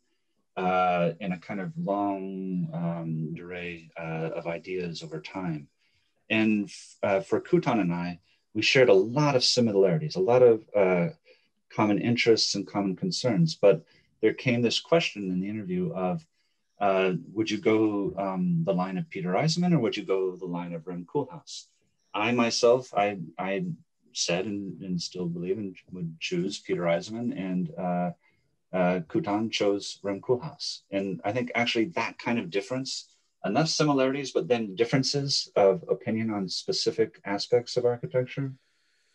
uh, in a kind of long um, array uh, of ideas over time. And uh, for Kutan and I, we shared a lot of similarities, a lot of uh, common interests and common concerns. But there came this question in the interview of, uh, would you go um, the line of Peter Eisenman or would you go the line of Rem Koolhaas? I myself, I, I said and, and still believe and would choose Peter Eisenman and uh, Kutan chose Rem Koolhaas. And I think actually that kind of difference, enough similarities, but then differences of opinion on specific aspects of architecture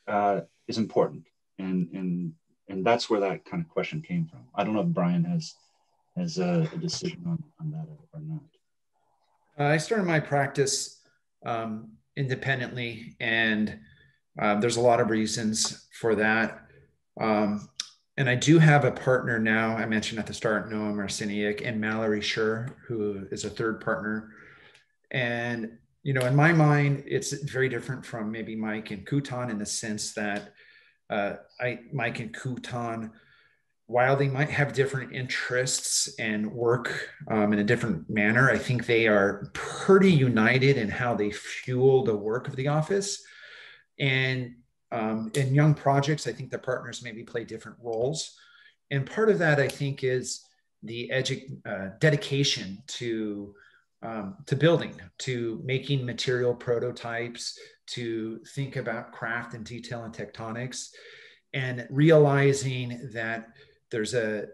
uh, is important. And, and, and that's where that kind of question came from. I don't know if Bryan has, has a, a decision on, on that or not. Uh, I started my practice um, independently, and uh, there's a lot of reasons for that. Um, and I do have a partner now. I mentioned at the start Noah Marciniak and Mallory Scher, who is a third partner. And you know, in my mind, it's very different from maybe Mike and Kutan in the sense that uh, I Mike and Kutan, while they might have different interests and work um, in a different manner, I think they are pretty united in how they fuel the work of the office. And um, in young projects, I think the partners maybe play different roles. And part of that, I think, is the edu- uh, dedication to, um, to building, to making material prototypes, to think about craft and detail and tectonics, and realizing that there's a,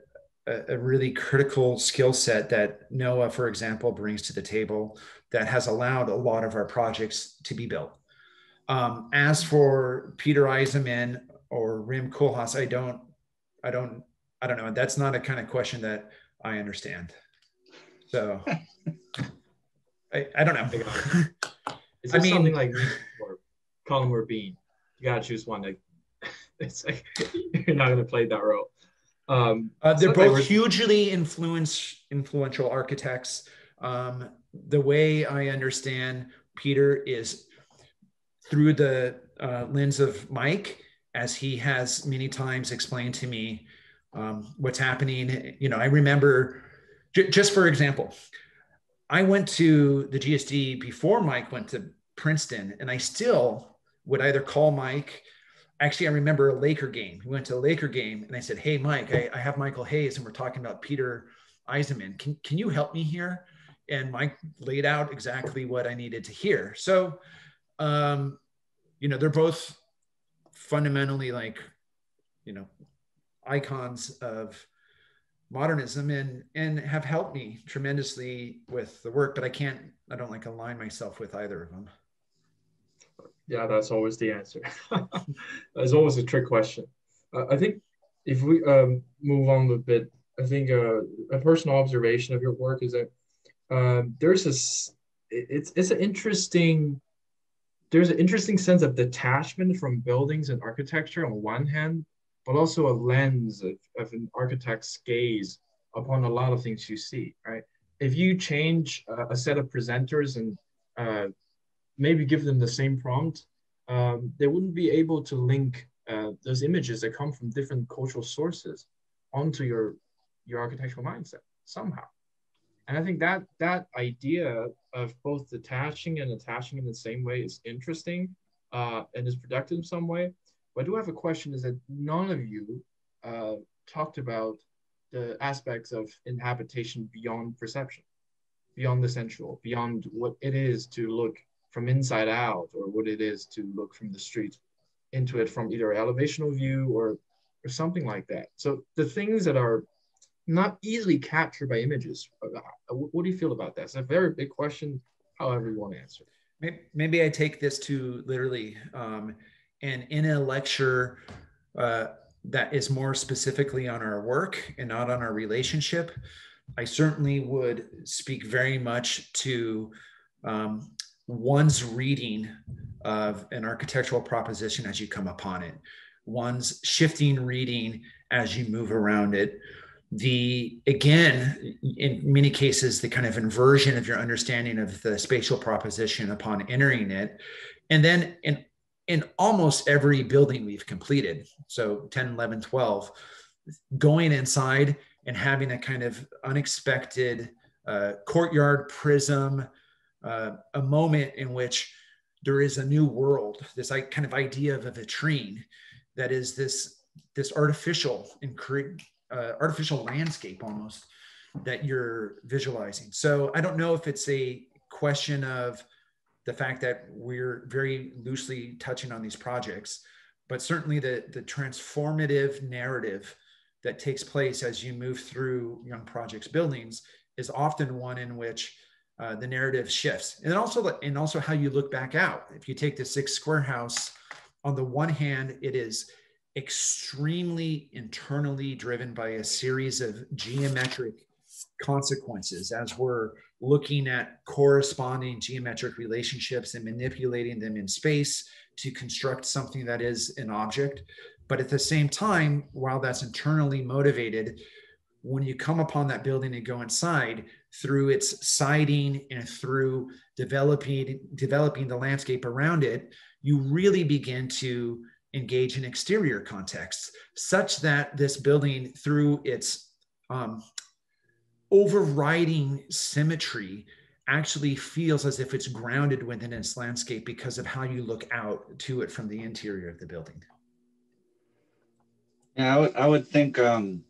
a, a really critical skill set that Noah, for example, brings to the table that has allowed a lot of our projects to be built. Um, as for Peter Eisenman or Rem Koolhaas, I don't, I don't, I don't know. That's not a kind of question that I understand. So I, I don't know. Is this I mean, something like or column or bean? You gotta choose one. Like it's like you're not gonna play that role. Um, uh, they're both like hugely influence influential architects. Um, the way I understand Peter is through the uh, lens of Mike, as he has many times explained to me um, what's happening. You know, I remember, j- just for example, I went to the GSD before Mike went to Princeton, and I still would either call Mike. Actually, I remember a Laker game. We went to a Laker game, and I said, "Hey, Mike, I, I have Michael Hays, and we're talking about Peter Eisenman. Can can you help me here?" And Mike laid out exactly what I needed to hear. So um, you know, they're both fundamentally like, you know, icons of modernism and and have helped me tremendously with the work but i can't i don't like align myself with either of them. Yeah that's always the answer. That's always a trick question. Uh, i think if we um, move on a bit i think uh, a personal observation of your work is that um, there's this it's it's an interesting there's an interesting sense of detachment from buildings and architecture on one hand, but also a lens of, of an architect's gaze upon a lot of things you see, right? If you change uh, a set of presenters and uh, maybe give them the same prompt, um, they wouldn't be able to link uh, those images that come from different cultural sources onto your, your architectural mindset somehow. And I think that that idea of both detaching and attaching in the same way is interesting uh, and is productive in some way. But I do have a question is that none of you uh, talked about the aspects of inhabitation beyond perception, beyond the sensual, beyond what it is to look from inside out or what it is to look from the street into it from either elevational view or, or something like that. So the things that are not easily captured by images. Uh, what do you feel about that? It's a very big question, however you want to answer. Maybe I take this to literally, um, and in a lecture uh, that is more specifically on our work and not on our relationship, I certainly would speak very much to um, one's reading of an architectural proposition as you come upon it, one's shifting reading as you move around it, the again in many cases the kind of inversion of your understanding of the spatial proposition upon entering it and then in in almost every building we've completed. So 10, 11, 12, going inside and having a kind of unexpected uh, courtyard prism, uh, a moment in which there is a new world, this like, kind of idea of a vitrine that is this this artificial and uh, artificial landscape almost that you're visualizing. So I don't know if it's a question of the fact that we're very loosely touching on these projects, but certainly the, the transformative narrative that takes place as you move through young projects buildings is often one in which uh, the narrative shifts and also and also how you look back out if you take the six square house on the one hand it is extremely internally driven by a series of geometric consequences as we're looking at corresponding geometric relationships and manipulating them in space to construct something that is an object. But at the same time, while that's internally motivated, when you come upon that building and go inside through its siding and through developing developing the landscape around it, you really begin to engage in exterior contexts such that this building through its um, overriding symmetry actually feels as if it's grounded within its landscape because of how you look out to it from the interior of the building. Yeah, I would, I would think, um,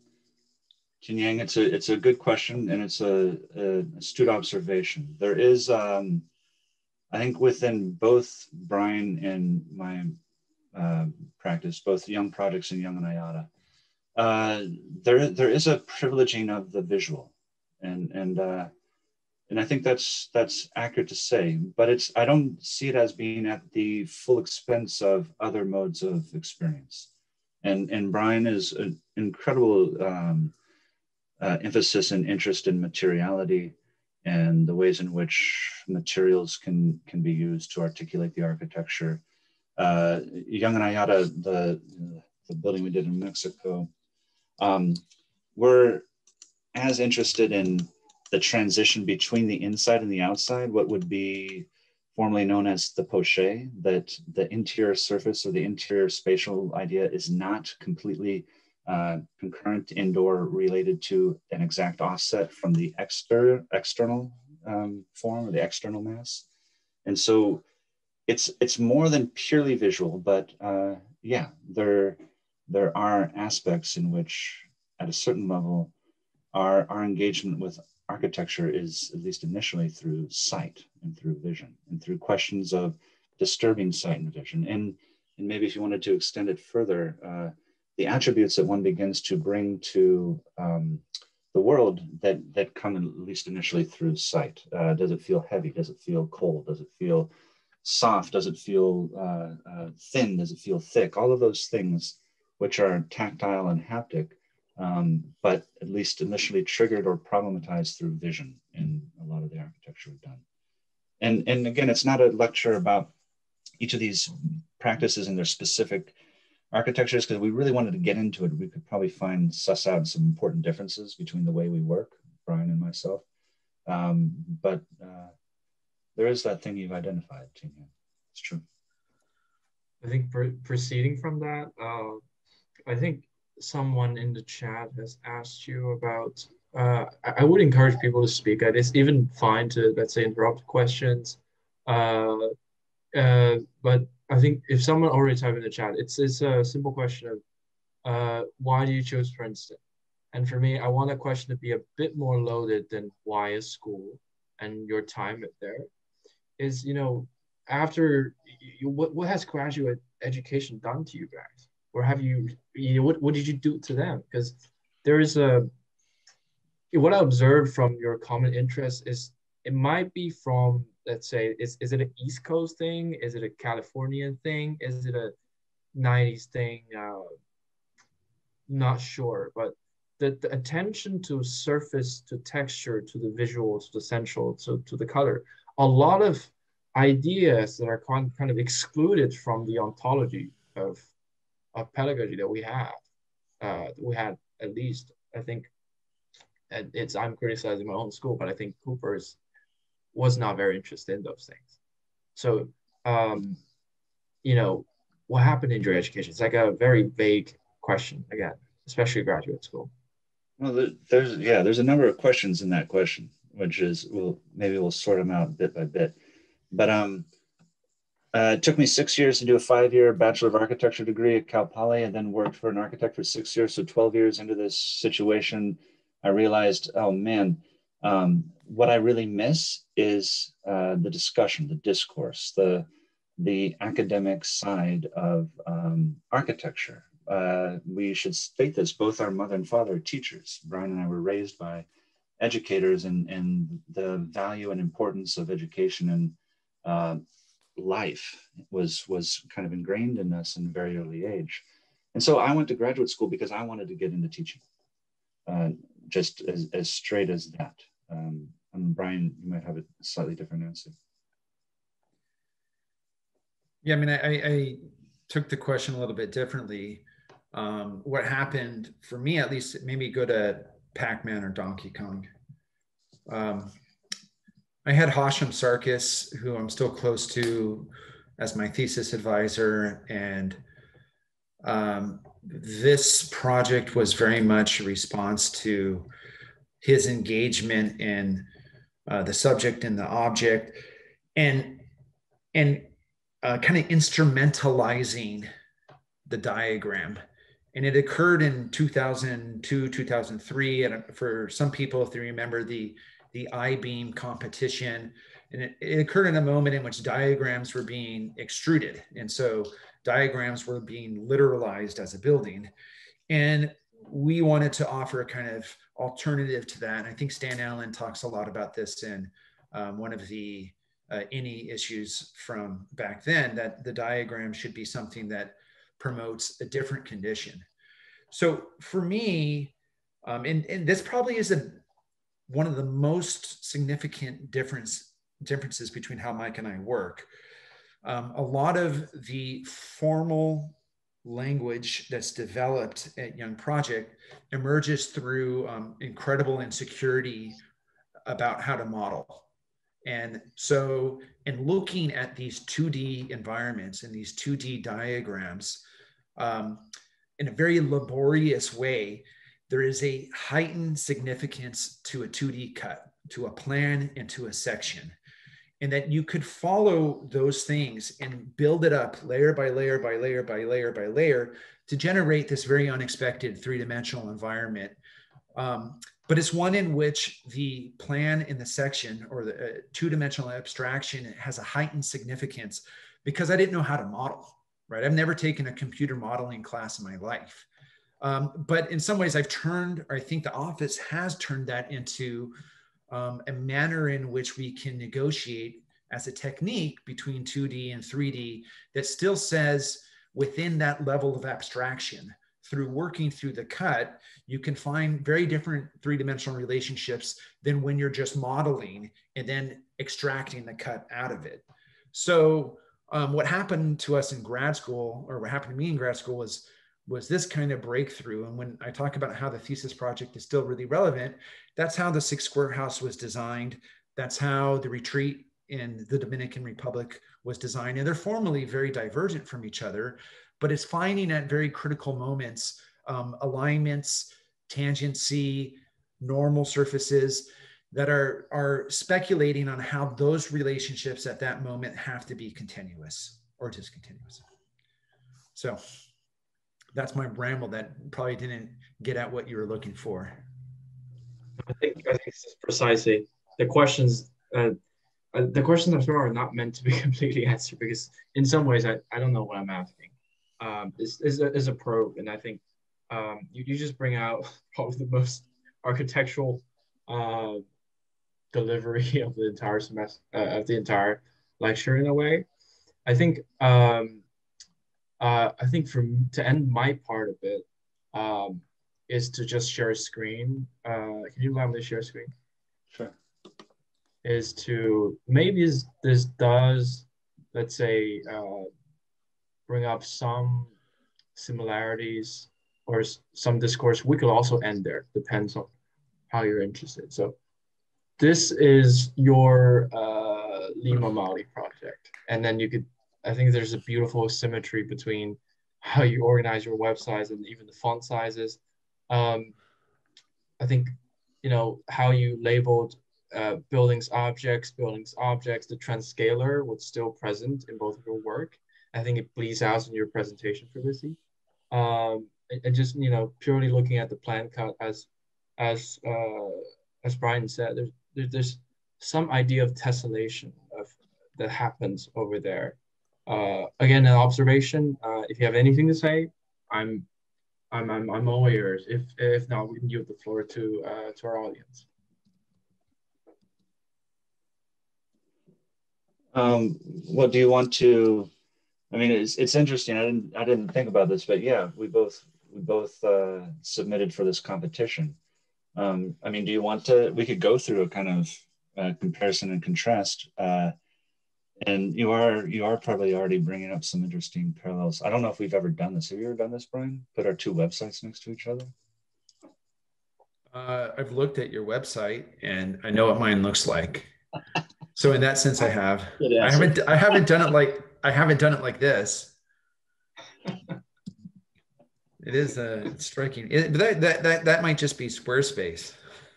Yang, it's a it's a good question and it's a, a astute observation. There is, um, I think, within both Bryan and my uh, practice, both Young Projects and Young and Ayata, uh, there there is a privileging of the visual and and uh, and I think that's that's accurate to say. But it's I don't see it as being at the full expense of other modes of experience. And and Bryan is an incredible um, uh, emphasis and interest in materiality and the ways in which materials can can be used to articulate the architecture. Uh, Young and Ayata, the the building we did in Mexico, um, we're as interested in the transition between the inside and the outside, what would be formerly known as the poche, that the interior surface or the interior spatial idea is not completely uh, concurrent indoor related to an exact offset from the exter external um, form or the external mass. And so it's, it's more than purely visual, but uh, yeah, there, there are aspects in which at a certain level our, our engagement with architecture is, at least initially, through sight and through vision and through questions of disturbing sight and vision. And, and maybe if you wanted to extend it further, uh, the attributes that one begins to bring to um, the world that, that come at least initially through sight. Uh, does it feel heavy? Does it feel cold? Does it feel soft? Does it feel uh, uh thin? Does it feel thick? All of those things, which are tactile and haptic, um, but at least initially triggered or problematized through vision in a lot of the architecture we've done. And, and again, it's not a lecture about each of these practices and their specific architectures because we really wanted to get into it. We could probably find, suss out some important differences between the way we work, Bryan and myself. Um, but uh, there is that thing you've identified, Tina. It's true. I think proceeding from that, uh, I think someone in the chat has asked you about, uh, I would encourage people to speak. It's even fine to, let's say, interrupt questions. Uh, uh, but I think if someone already typed in the chat, it's, it's a simple question of uh, why do you choose Princeton? And for me, I want that question to be a bit more loaded than why a school and your time there. Is, you know, after you, what, what has graduate education done to you guys? or have you, you know, what, what did you do to them? Because there is a, what I observed from your common interest is it might be from, let's say, is, is it an East Coast thing? Is it a Californian thing? Is it a 90s thing? Uh, not sure, but the, the attention to surface, to texture, to the visual, to the central, to, to the color, a lot of ideas that are kind of excluded from the ontology of of pedagogy that we have. Uh, we had at least, I think, it's I'm criticizing my own school, but I think Cooper's was not very interested in those things. So um, you know, what happened in your education? It's like a very vague question again, especially graduate school. Well, there's yeah, there's a number of questions in that question, which is well, maybe we'll sort them out bit by bit. But um, uh, it took me six years to do a five-year Bachelor of Architecture degree at Cal Poly, and then worked for an architect for six years. So 12 years into this situation, I realized, oh man, um, what I really miss is uh, the discussion, the discourse, the the academic side of um, architecture uh, we should state this both our mother and father are teachers. Bryan and I were raised by educators, and, and the value and importance of education and uh, life was, was kind of ingrained in us in a very early age. And so I went to graduate school because I wanted to get into teaching, uh, just as, as straight as that. Um, and Bryan, you might have a slightly different answer. Yeah, I mean, I, I took the question a little bit differently um, what happened for me at least it made me go to pac-man or donkey kong. Um, i had hashim sarkis who i'm still close to as my thesis advisor and um, this project was very much a response to his engagement in uh, the subject and the object and and uh, kind of instrumentalizing the diagram and it occurred in 2002 2003 and for some people if they remember the the i-beam competition and it, it, occurred in a moment in which diagrams were being extruded. And so diagrams were being literalized as a building. And we wanted to offer a kind of alternative to that. And i think stan allen talks a lot about this in um, one of the uh, any issues from back then that the diagram should be something that promotes a different condition. So for me, um, and, and this probably is a, one of the most significant difference differences between how Mike and I work. Um, a lot of the formal language that's developed at Young Project emerges through um, incredible insecurity about how to model. And so, in looking at these 2D environments and these 2D diagrams, um, in a very laborious way, there is a heightened significance to a 2D cut, to a plan, and to a section. And that you could follow those things and build it up layer by layer by layer by layer by layer to generate this very unexpected three dimensional environment. Um, but it's one in which the plan in the section or the uh, two dimensional abstraction has a heightened significance because I didn't know how to model right? I've never taken a computer modeling class in my life. Um, but in some ways, I've turned, or I think the office has turned that into um, a manner in which we can negotiate as a technique between 2D and 3D that still says within that level of abstraction, through working through the cut, you can find very different three dimensional relationships than when you're just modeling and then extracting the cut out of it. So um, what happened to us in grad school, or what happened to me in grad school, was was this kind of breakthrough. And when I talk about how the thesis project is still really relevant, that's how the Six Square House was designed. That's how the retreat in the Dominican Republic was designed. And they're formally very divergent from each other, but it's finding at very critical moments um, alignments, tangency, normal surfaces that are are speculating on how those relationships at that moment have to be continuous or discontinuous. So that's my ramble that probably didn't get at what you were looking for. I think I think this is precisely the questions. Uh, uh, the questions I'm sure are not meant to be completely answered because in some ways I, I don't know what I'm asking. Um, is is a, is a probe, and I think um, you, you just bring out probably the most architectural uh, delivery of the entire semester uh, of the entire lecture in a way. I think um, uh, I think for to end my part of it um, is to just share a screen. Uh, can you allow me to share a screen? Sure. Is to maybe this, this does let's say uh, bring up some similarities or some discourse. We could also end there. Depends on how you're interested. So this is your uh, Lima Mali project. And then you could I think there's a beautiful symmetry between how you organize your websites and even the font sizes. Um, I think, you know, how you labeled uh, buildings objects, buildings objects, the transcaler was still present in both of your work. I think it bleeds out in your presentation for Lizzie. Um, and just, you know, purely looking at the plan cut as, as, uh, as Bryan said, there's, there's some idea of tessellation of that happens over there. Uh, again, an observation. Uh, if you have anything to say, I'm, I'm, I'm, I'm all ears. If, if not, we can give the floor to, uh, to our audience. Um, what do you want to? I mean, it's it's interesting. I didn't I didn't think about this, but yeah, we both we both uh, submitted for this competition. Um, I mean, do you want to? We could go through a kind of uh, comparison and contrast. Uh, and you are you are probably already bringing up some interesting parallels. I don't know if we've ever done this. Have you ever done this, Bryan? Put our two websites next to each other. Uh, I've looked at your website and I know what mine looks like. so in that sense, I have. I haven't I haven't done it like I haven't done it like this. It is uh, striking. It, that, that that that might just be Squarespace.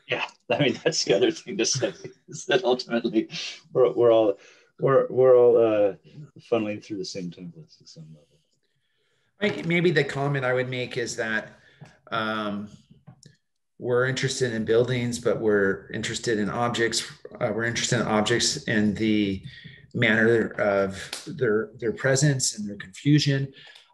Yeah, I mean that's the other thing to say is that ultimately we're, we're all we're we're all uh, funneling through the same templates at some level. Maybe the comment I would make is that um, we're interested in buildings, but we're interested in objects. Uh, we're interested in objects in the manner of their their presence and their confusion.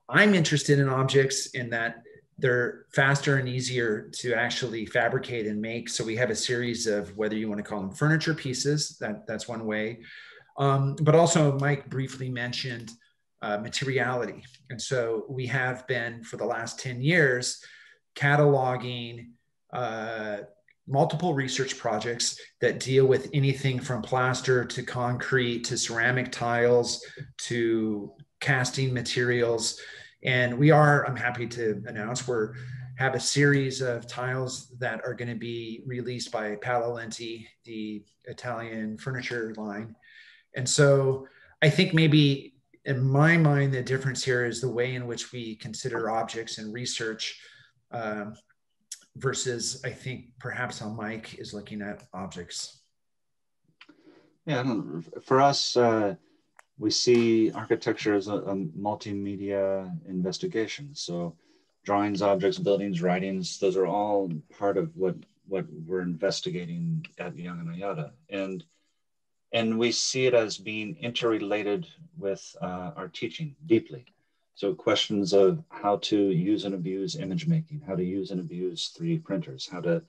I'm interested in objects in that they're faster and easier to actually fabricate and make. So we have a series of whether you want to call them furniture pieces. That that's one way um, but also, Mike briefly mentioned uh, materiality. And so we have been, for the last 10 years, cataloging uh, multiple research projects that deal with anything from plaster to concrete to ceramic tiles to casting materials. And we are, I'm happy to announce, we're have a series of tiles that are going to be released by Paola Lenti, the Italian furniture line. And so I think maybe in my mind, the difference here is the way in which we consider objects and research um, versus I think perhaps how Mike is looking at objects. Yeah, for us, uh, we see architecture as a, a, multimedia investigation. So drawings, objects, buildings, writings, those are all part of what, what we're investigating at Young and Ayata. And and we see it as being interrelated with uh, our teaching deeply. So questions of how to use and abuse image making, how to use and abuse 3D printers, how to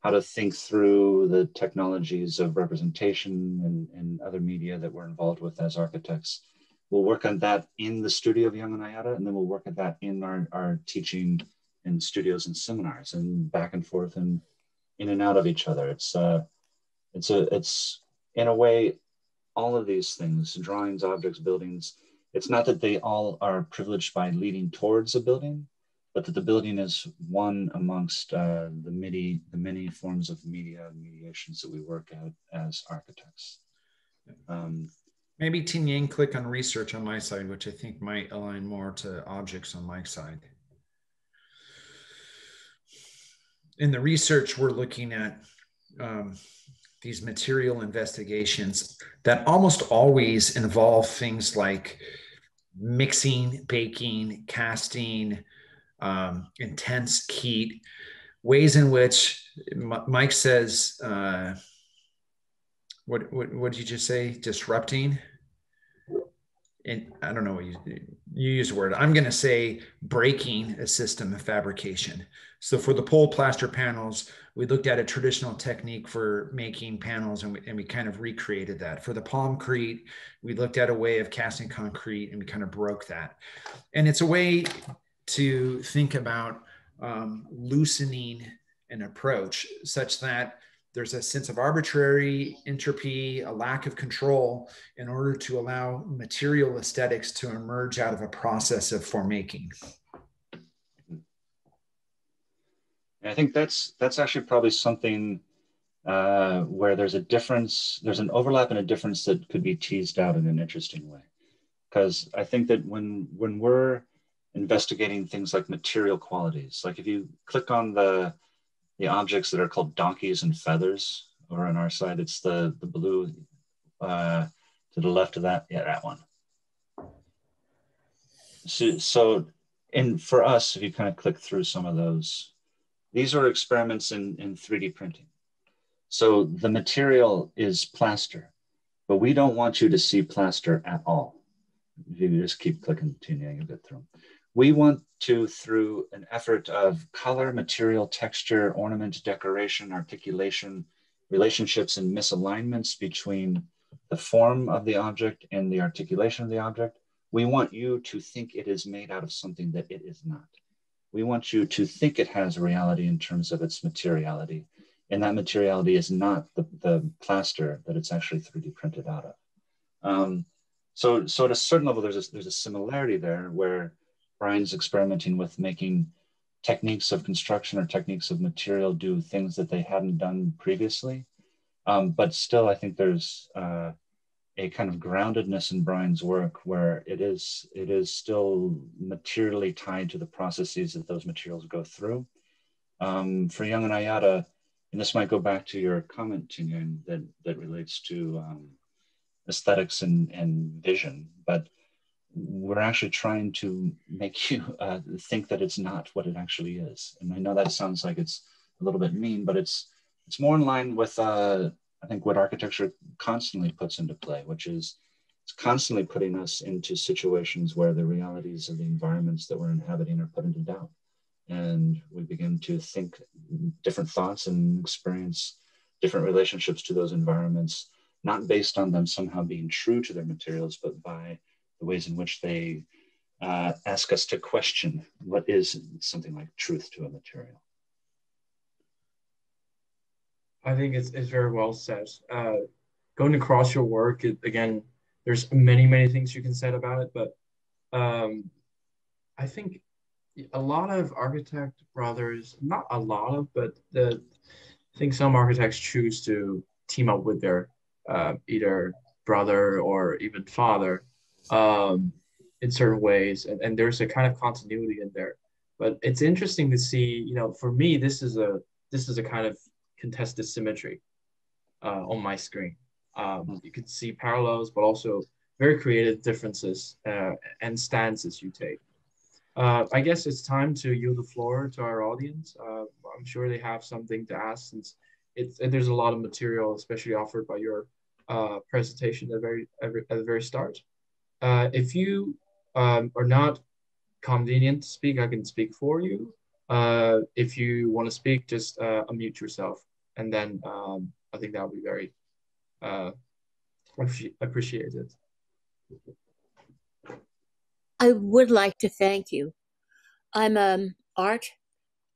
how to think through the technologies of representation and, and other media that we're involved with as architects. We'll work on that in the studio of Young and Ayata, and then we'll work at that in our, our teaching in studios and seminars and back and forth and in and out of each other. It's uh, it's a it's in a way, all of these things, drawings, objects, buildings, it's not that they all are privileged by leading towards a building, but that the building is one amongst uh, the many the many forms of media mediations that we work at as architects. Um, Maybe Ting click on research on my side, which I think might align more to objects on my side. In the research, we're looking at um, these material investigations that almost always involve things like mixing, baking, casting, um, intense heat, ways in which Mike says, uh, what, what, what did you just say? Disrupting? And I don't know what you, you use the word. I'm going to say breaking a system of fabrication. So for the pulled plaster panels, we looked at a traditional technique for making panels and we, and we kind of recreated that. For the palmcrete, we looked at a way of casting concrete and we kind of broke that. And it's a way to think about um, loosening an approach such that there's a sense of arbitrary entropy, a lack of control in order to allow material aesthetics to emerge out of a process of formaking. I think that's that's actually probably something uh, where there's a difference, there's an overlap and a difference that could be teased out in an interesting way. because I think that when when we're investigating things like material qualities, like if you click on the the objects that are called donkeys and feathers, or on our side, it's the the blue uh, to the left of that, yeah, that one. So, so and for us, if you kind of click through some of those, these are experiments in, in 3D printing. So the material is plaster, but we don't want you to see plaster at all. If you just keep clicking to you'll get through. We want to, through an effort of color, material, texture, ornament, decoration, articulation, relationships and misalignments between the form of the object and the articulation of the object, we want you to think it is made out of something that it is not. We want you to think it has reality in terms of its materiality. And that materiality is not the, the plaster that it's actually 3D printed out of. Um, so, so at a certain level, there's a, there's a similarity there where Bryan's experimenting with making techniques of construction or techniques of material do things that they hadn't done previously. Um, but still, I think there's uh, a kind of groundedness in Bryan's work where it is it is still materially tied to the processes that those materials go through. Um, for Young and Ayata, and this might go back to your comment, Tingyun, that that relates to um, aesthetics and, and vision, but we're actually trying to make you uh, think that it's not what it actually is. And I know that sounds like it's a little bit mean, but it's it's more in line with uh, I think what architecture constantly puts into play, which is it's constantly putting us into situations where the realities of the environments that we're inhabiting are put into doubt. And we begin to think different thoughts and experience different relationships to those environments, not based on them somehow being true to their materials, but by the ways in which they uh, ask us to question what is something like truth to a material. I think it's, it's very well said. Uh, going across your work, it, again, there's many, many things you can say about it, but um, I think a lot of architect brothers, not a lot of, but the, I think some architects choose to team up with their uh, either brother or even father um, in certain ways, and, and there's a kind of continuity in there. But it's interesting to see, you know, for me, this is a this is a kind of contested symmetry uh, on my screen. Um, hmm. you can see parallels, but also very creative differences uh, and stances you take. Uh, I guess it's time to yield the floor to our audience. Uh, I'm sure they have something to ask since it's, there's a lot of material, especially offered by your uh, presentation at the very, at the very start. Uh, if you um, are not convenient to speak, I can speak for you. if you want to speak, just unmute yourself and then um, I think that would be very uh, appreciated. I would like to thank you. I'm an art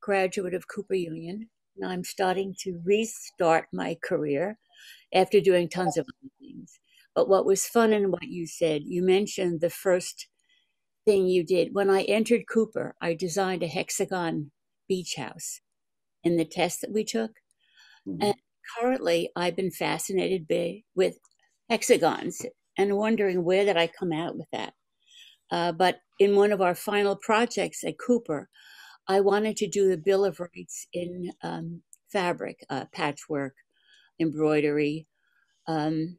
graduate of Cooper Union, and I'm starting to restart my career after doing tons of other things. But what was fun in what you said, you mentioned the first thing you did. When I entered Cooper, I designed a hexagon beach house. In the test that we took, Mm-hmm. And currently, I've been fascinated by, with hexagons and wondering where did I come out with that. Uh, but in one of our final projects at Cooper, I wanted to do the Bill of Rights in um, fabric, uh, patchwork, embroidery, um,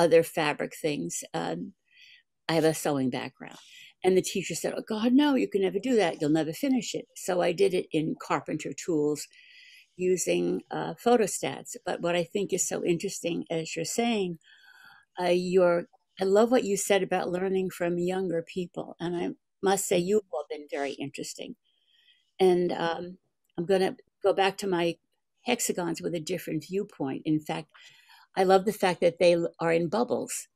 other fabric things. Um, I have a sewing background. And the teacher said, Oh, God, no, you can never do that. You'll never finish it. So I did it in carpenter tools using uh, photostats. But what I think is so interesting, as you're saying, uh, you're, I love what you said about learning from younger people. And I must say, you've all been very interesting. And um, I'm going to go back to my hexagons with a different viewpoint. In fact, I love the fact that they are in bubbles.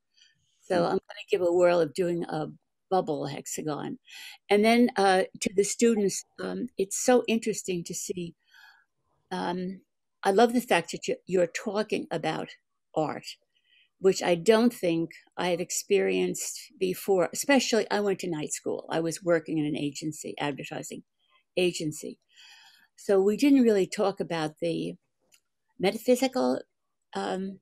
So mm. I'm going to give a whirl of doing a bubble hexagon. And then uh, to the students, um, it's so interesting to see um, I love the fact that you're talking about art, which I don't think I've experienced before. Especially, I went to night school. I was working in an agency, advertising agency. So we didn't really talk about the metaphysical um,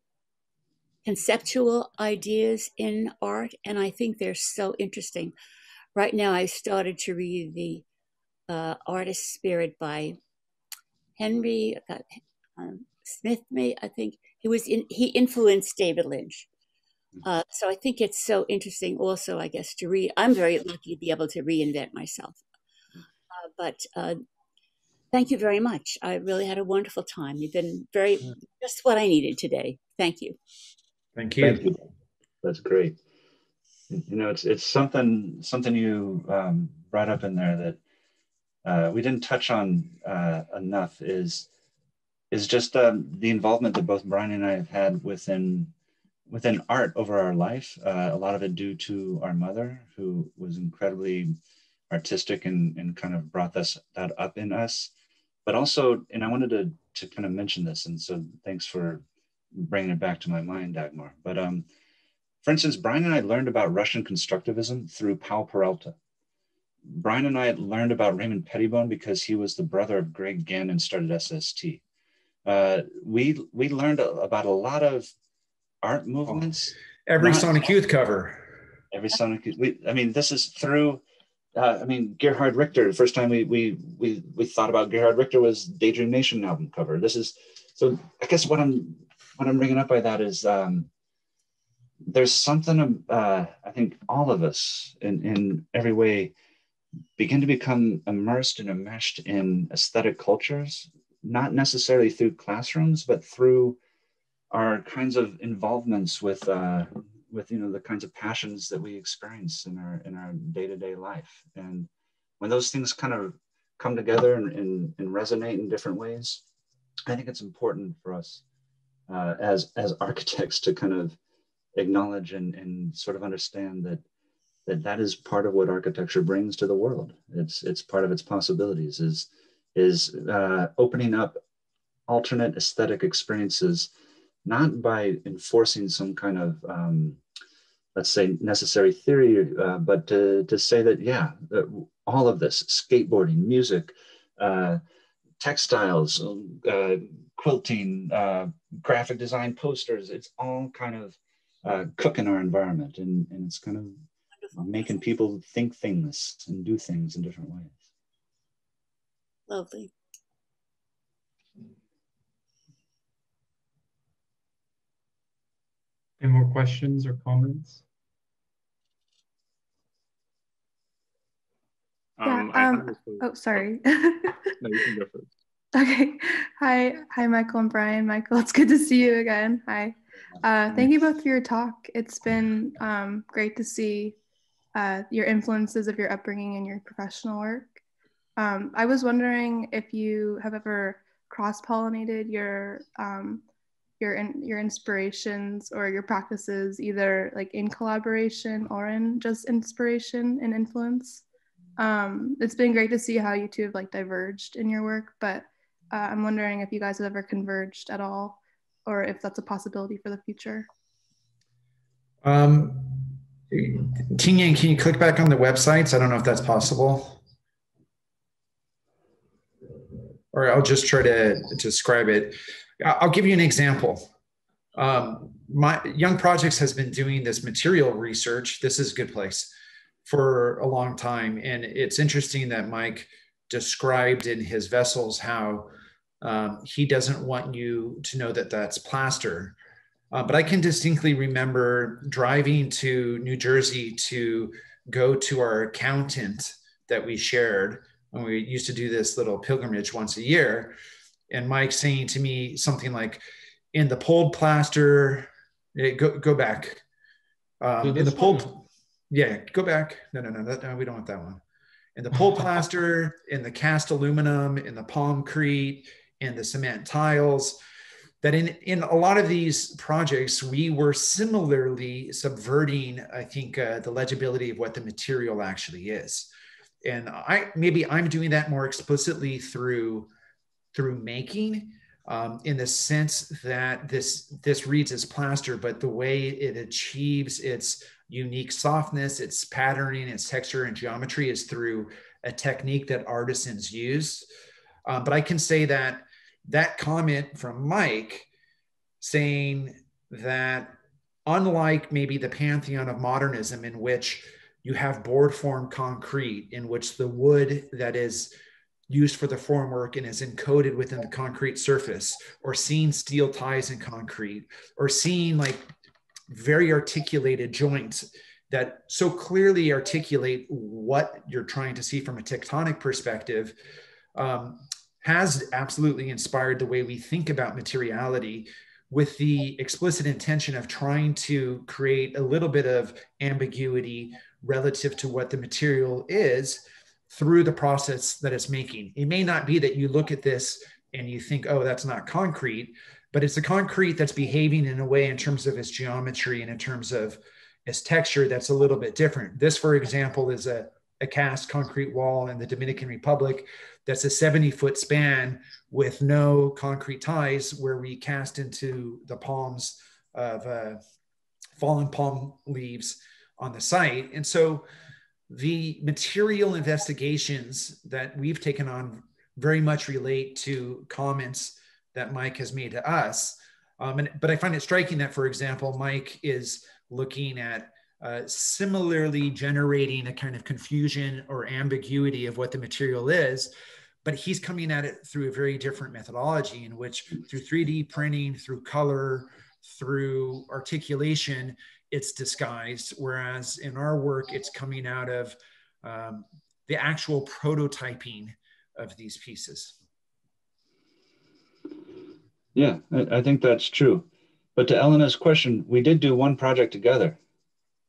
conceptual ideas in art, and I think they're so interesting. Right now, I started to read the uh, Artist Spirit by Henry uh, um, Smith. May I think he was in, he influenced David Lynch. Mm-hmm. Uh, so I think it's so interesting. Also, I guess to read. I'm very lucky to be able to reinvent myself. Uh, but uh, thank you very much. I really had a wonderful time. You've been very just what I needed today. Thank you. Thank you. Thank you. That's great. You know, it's it's something something you um, brought up in there that uh, we didn't touch on uh, enough is is just um, the involvement that both Bryan and I have had within within art over our life. Uh, a lot of it due to our mother, who was incredibly artistic and, and kind of brought this that up in us. But also, and I wanted to to kind of mention this, and so thanks for bringing it back to my mind, Dagmar. But um, for instance, Bryan and I learned about Russian constructivism through Paul Peralta. Bryan and I learned about Raymond Pettibon because he was the brother of Greg Ginn and started SST. Uh, we we learned about a lot of art movements. Every not, Sonic Youth cover. Every Sonic Youth. We, I mean, this is through. Uh, I mean, Gerhard Richter. The first time we we we we thought about Gerhard Richter was Daydream Nation album cover. This is so. I guess what I'm what I'm bringing up by that is um, there's something uh, I think all of us in, in every way begin to become immersed and enmeshed in aesthetic cultures, not necessarily through classrooms, but through our kinds of involvements with uh, with you know the kinds of passions that we experience in our in our day-to-day life. And when those things kind of come together and, and, and resonate in different ways, I think it's important for us uh, as as architects to kind of acknowledge and, and sort of understand that that that is part of what architecture brings to the world. It's it's part of its possibilities is is uh, opening up alternate aesthetic experiences, not by enforcing some kind of um, let's say necessary theory, uh, but to, to say that yeah, all of this skateboarding, music, uh, textiles, uh, quilting, uh, graphic design, posters, it's all kind of uh, cook in our environment and, and it's kind of making people think things and do things in different ways. Lovely. Any more questions or comments? Yeah, um, um oh, sorry. no, you can go first. Okay. Hi. Hi, Michael and Bryan. Michael, it's good to see you again. Hi. Uh, thank you both for your talk. It's been um, great to see uh, your influences of your upbringing and your professional work. Um, I was wondering if you have ever cross-pollinated your um, your in, your inspirations or your practices, either like in collaboration or in just inspiration and influence. Um, it's been great to see how you two have like diverged in your work, but uh, I'm wondering if you guys have ever converged at all, or if that's a possibility for the future. Um, Ting can you click back on the websites? I don't know if that's possible. Or I'll just try to describe it. I'll give you an example. Um, my Young Projects has been doing this material research. This is a good place for a long time. And it's interesting that Mike described in his vessels how um, he doesn't want you to know that that's plaster. Uh, but I can distinctly remember driving to New Jersey to go to our accountant that we shared when we used to do this little pilgrimage once a year. And Mike saying to me something like, in the pulled plaster, eh, go, go back. Um, in the pulled, yeah, go back. No, no, no, no, we don't want that one. And the pulled plaster, and the cast aluminum, and the palmcrete, and the cement tiles that in, in a lot of these projects we were similarly subverting i think uh, the legibility of what the material actually is and i maybe i'm doing that more explicitly through through making um, in the sense that this this reads as plaster but the way it achieves its unique softness its patterning its texture and geometry is through a technique that artisans use. Um, but i can say that that comment from Mike saying that unlike maybe the pantheon of modernism in which you have board form concrete in which the wood that is used for the formwork and is encoded within the concrete surface or seeing steel ties in concrete or seeing like very articulated joints that so clearly articulate what you're trying to see from a tectonic perspective um, has absolutely inspired the way we think about materiality with the explicit intention of trying to create a little bit of ambiguity relative to what the material is through the process that it's making. It may not be that you look at this and you think, oh, that's not concrete, but it's a concrete that's behaving in a way in terms of its geometry and in terms of its texture that's a little bit different. This, for example, is a, a cast concrete wall in the Dominican Republic that's a 70 foot span with no concrete ties where we cast into the palms of uh, fallen palm leaves on the site. And so the material investigations that we've taken on very much relate to comments that Mike has made to us. Um, and, but I find it striking that, for example, Mike is looking at uh, similarly generating a kind of confusion or ambiguity of what the material is, but he's coming at it through a very different methodology in which through 3D printing, through color, through articulation, it's disguised. Whereas in our work, it's coming out of um, the actual prototyping of these pieces. Yeah, I, I, think that's true. But to Elena's question, we did do one project together.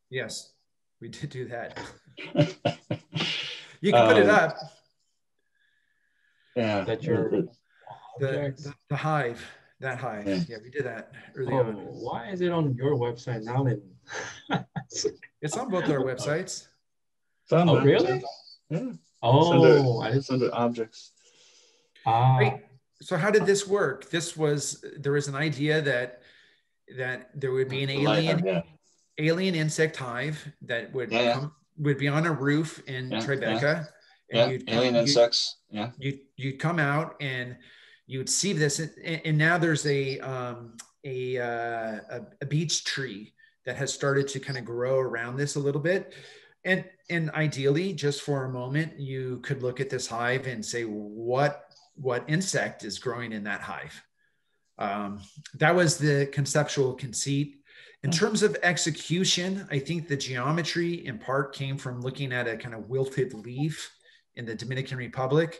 Yes, we did do that. you can put um, it up. Yeah. That your the, the, the, hive, that hive. Yeah. yeah, we did that early oh, on. Why is it on your website now? then? it's on both our websites. oh, really? Yeah. Oh, it's under, it's under objects. Ah. Wait, so how did this work? This was there was an idea that that there would be an alien yeah. alien insect hive that would yeah, come, would be on a roof in Tribeca. And yeah, alien insects. Yeah. You you'd come out and you would see this, and, and now there's a um, a, uh, a, a beech tree that has started to kind of grow around this a little bit. And and ideally, just for a moment, you could look at this hive and say, what what insect is growing in that hive? Um, that was the conceptual conceit. In hmm. terms of execution, I think the geometry in part came from looking at a kind of wilted leaf in the Dominican Republic.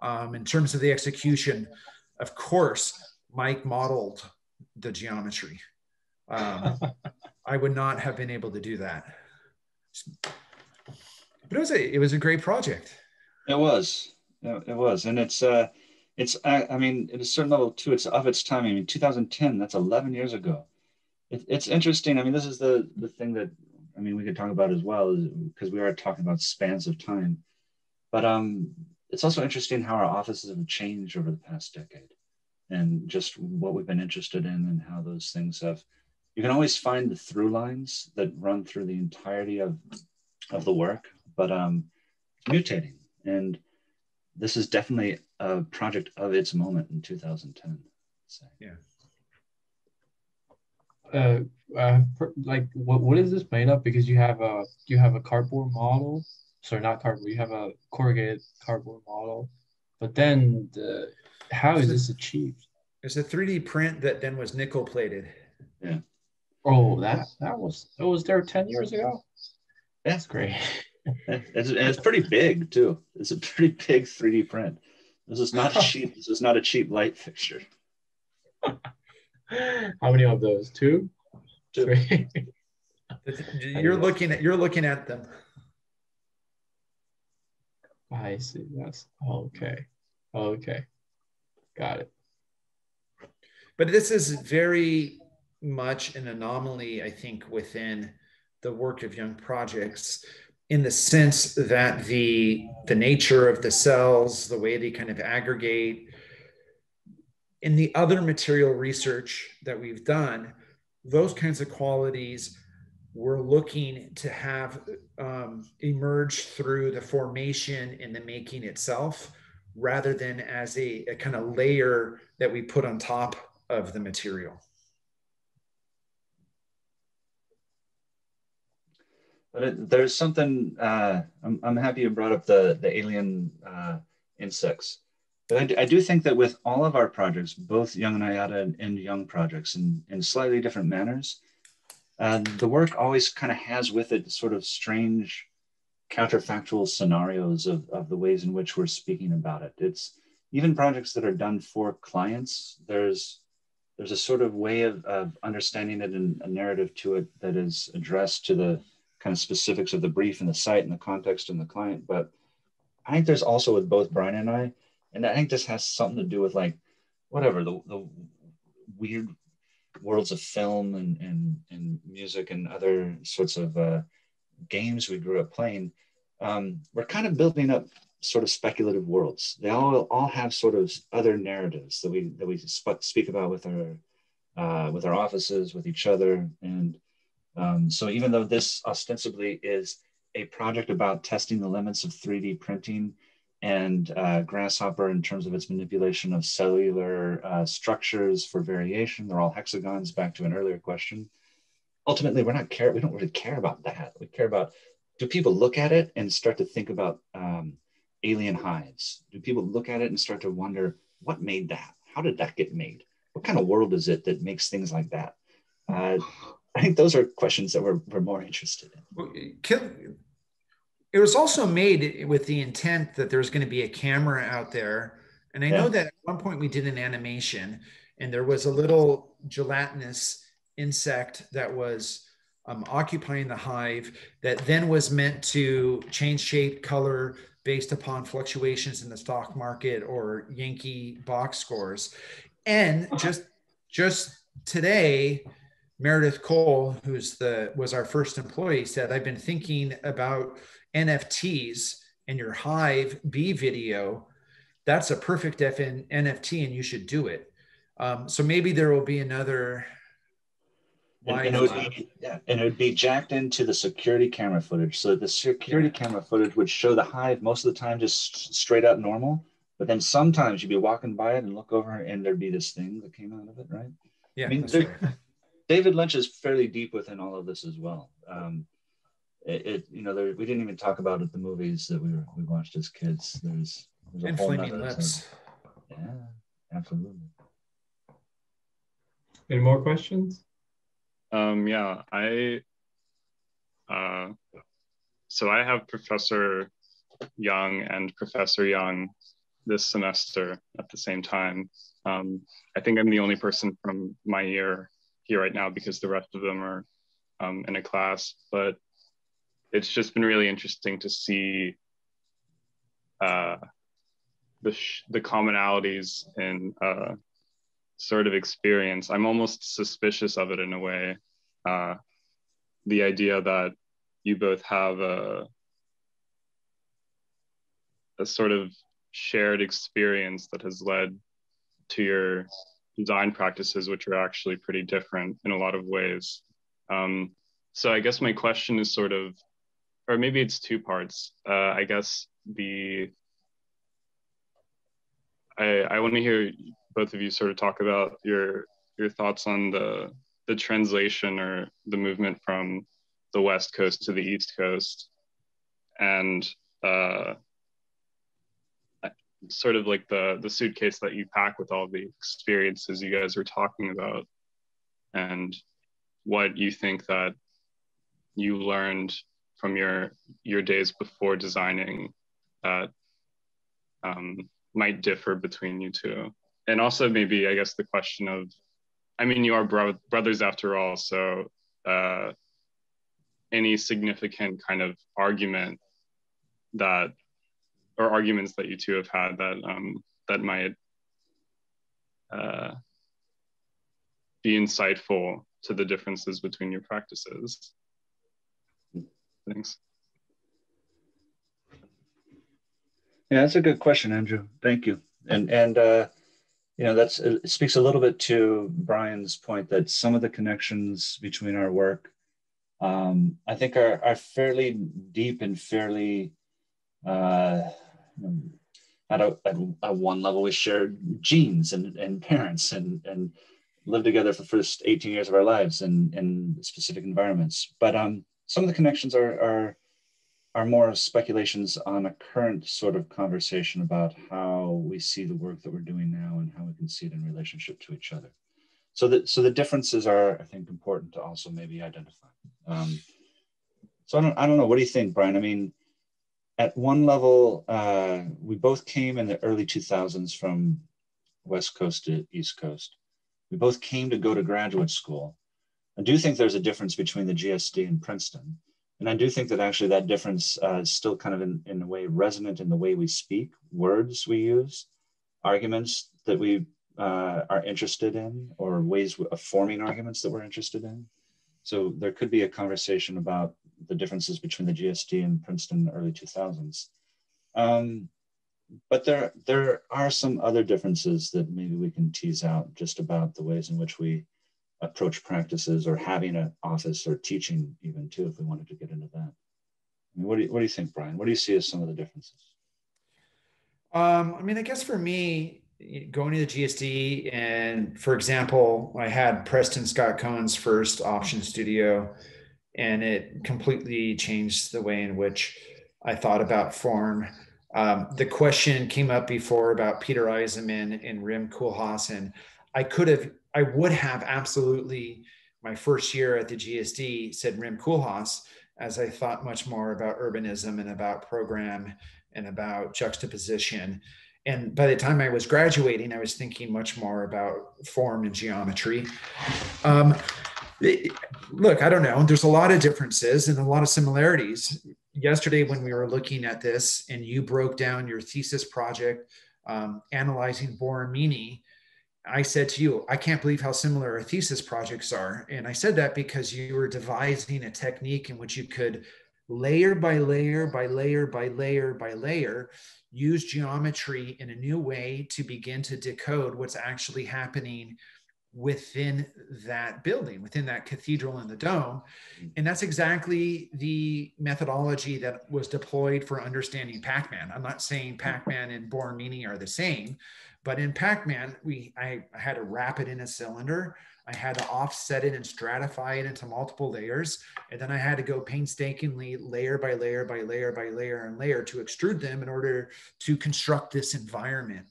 Um, in terms of the execution, of course, Mike modeled the geometry. Um, I would not have been able to do that. But it was a it was a great project. It was. It was, and it's uh, it's I mean, at a certain level too, it's of its time. I mean, 2010. That's 11 years ago. It, it's interesting. I mean, this is the the thing that I mean we could talk about as well, because we are talking about spans of time. But um, it's also interesting how our offices have changed over the past decade, and just what we've been interested in, and how those things have. You can always find the through lines that run through the entirety of of the work, but um, mutating. And this is definitely a project of its moment in 2010. So. Yeah. Uh, uh, like what, what is this made of? Because you have a you have a cardboard model. Sorry, not cardboard. You have a corrugated cardboard model, but then the how is this achieved? It's a 3D print that then was nickel plated. Yeah. Oh, that that was it was there 10 years ago. That's great. it's, it's pretty big too. It's a pretty big 3D print. This is not a cheap. This is not a cheap light fixture. How many of those? Two. Two. Three. you're looking at. You're looking at them. I see. That's okay. Okay. Got it. But this is very much an anomaly, I think, within the work of young projects in the sense that the the nature of the cells the way they kind of aggregate. In the other material research that we've done those kinds of qualities we're looking to have um, emerge through the formation and the making itself rather than as a, a kind of layer that we put on top of the material But it, there's something, uh, I'm, I'm happy you brought up the, the alien uh, insects. But I do, I do, think that with all of our projects, both Young and Ayata and, and Young projects in, in slightly different manners, uh, the work always kind of has with it sort of strange counterfactual scenarios of, of the ways in which we're speaking about it. It's even projects that are done for clients, there's there's a sort of way of, of understanding it and a narrative to it that is addressed to the kind of specifics of the brief and the site and the context and the client. But I think there's also with both Bryan and I, and I think this has something to do with like whatever the, the weird worlds of film and, and, and music and other sorts of uh, games we grew up playing, um, we're kind of building up sort of speculative worlds. They all all have sort of other narratives that we that we speak about with our uh, with our offices, with each other, and um, so even though this ostensibly is a project about testing the limits of 3D printing and uh, Grasshopper in terms of its manipulation of cellular uh, structures for variation. They're all hexagons, back to an earlier question. Ultimately, we're not care, we don't really care about that. We care about, do people look at it and start to think about um, alien hives? Do people look at it and start to wonder, what made that? How did that get made? What kind of world is it that makes things like that? Uh, I think those are questions that we're, we're more interested in it was also made with the intent that there's going to be a camera out there. And I yeah. know that at one point we did an animation and there was a little gelatinous insect that was um, occupying the hive that then was meant to change shape, color based upon fluctuations in the stock market or Yankee box scores. And just just today, Meredith Cole, who's the was our first employee, said, I've been thinking about NFTs and your Hive B video, that's a perfect FN, NFT and you should do it. Um, so maybe there will be another. And, and, it would be, yeah, and it would be jacked into the security camera footage. So the security yeah. camera footage would show the hive most of the time just straight up normal. But then sometimes you'd be walking by it and look over and there'd be this thing that came out of it, right? Yeah. I mean, right. David Lynch is fairly deep within all of this as well. Um, it, it you know there, we didn't even talk about it the movies that we were, we watched as kids. There's, there's and flaming lips. yeah absolutely. Any more questions? Um yeah i uh so i have professor young and professor young this semester at the same time. Um, i think i'm the only person from my year here right now because the rest of them are um, in a class but it's just been really interesting to see uh, the the commonalities in uh, sort of experience. I'm almost suspicious of it in a way. Uh, the idea that you both have a a sort of shared experience that has led to your design practices, which are actually pretty different in a lot of ways. Um, so I guess my question is sort of or maybe it's two parts. Uh, I guess the I I want to hear both of you sort of talk about your your thoughts on the the translation or the movement from the west coast to the east coast and uh, sort of like the the suitcase that you pack with all the experiences you guys were talking about and what you think that you learned from your your days before designing that um, might differ between you two? And also maybe i guess the question of i mean you are bro- brothers after all so uh, any significant kind of argument that or arguments that you two have had that um, that might uh, be insightful to the differences between your practices Thanks. Yeah, that's a good question, Andrew. Thank you. And and uh, you know that's it speaks a little bit to Bryan's point that some of the connections between our work, um, I think, are are fairly deep and fairly. Uh, at a, at one level, we share genes and, and parents and, and live together for the first 18 years of our lives in, in specific environments. But um, some of the connections are, are, are more speculations on a current sort of conversation about how we see the work that we're doing now and how we can see it in relationship to each other. So that so the differences are, I think, important to also maybe identify. Um, so I don't, I don't know. What do you think, Bryan? I mean, at one level, uh, we both came in the early 2000s from West Coast to East Coast. We both came to go to graduate school. I do think there's a difference between the GSD and Princeton. And I do think that actually that difference uh, is still kind of in, in a way resonant in the way we speak, words we use, arguments that we uh, are interested in, or ways of forming arguments that we're interested in. So there could be a conversation about the differences between the GSD and Princeton in the early 2000s. Um, but there, there are some other differences that maybe we can tease out just about the ways in which we approach practices or having an office or teaching even too, if we wanted to get into that. I mean, what, do you, what do you think, Bryan? What do you see as some of the differences? Um, I mean, I guess for me, going to the GSD, and for example, I had Preston Scott Cohen's first option studio, and it completely changed the way in which I thought about form. Um, the question came up before about Peter Eisenman and Rem Koolhaas, and I could have, I would have absolutely my first year at the GSD said Rem Koolhaas, as I thought much more about urbanism and about program and about juxtaposition. And by the time I was graduating, I was thinking much more about form and geometry. Um, look, I don't know. There's a lot of differences and a lot of similarities. Yesterday, when we were looking at this, and you broke down your thesis project um, analyzing Borromini, I said to you, I can't believe how similar our thesis projects are. And I said that because you were devising a technique in which you could layer by layer by layer by layer by layer use geometry in a new way to begin to decode what's actually happening within that building, within that cathedral and the dome. Mm. And that's exactly the methodology that was deployed for understanding Pac-Man. I'm not saying Pac-Man and Borromini are the same, but in Pac-Man, we I, I had to wrap it in a cylinder. I had to offset it and stratify it into multiple layers. And then I had to go painstakingly layer by layer by layer by layer and layer to extrude them in order to construct this environment.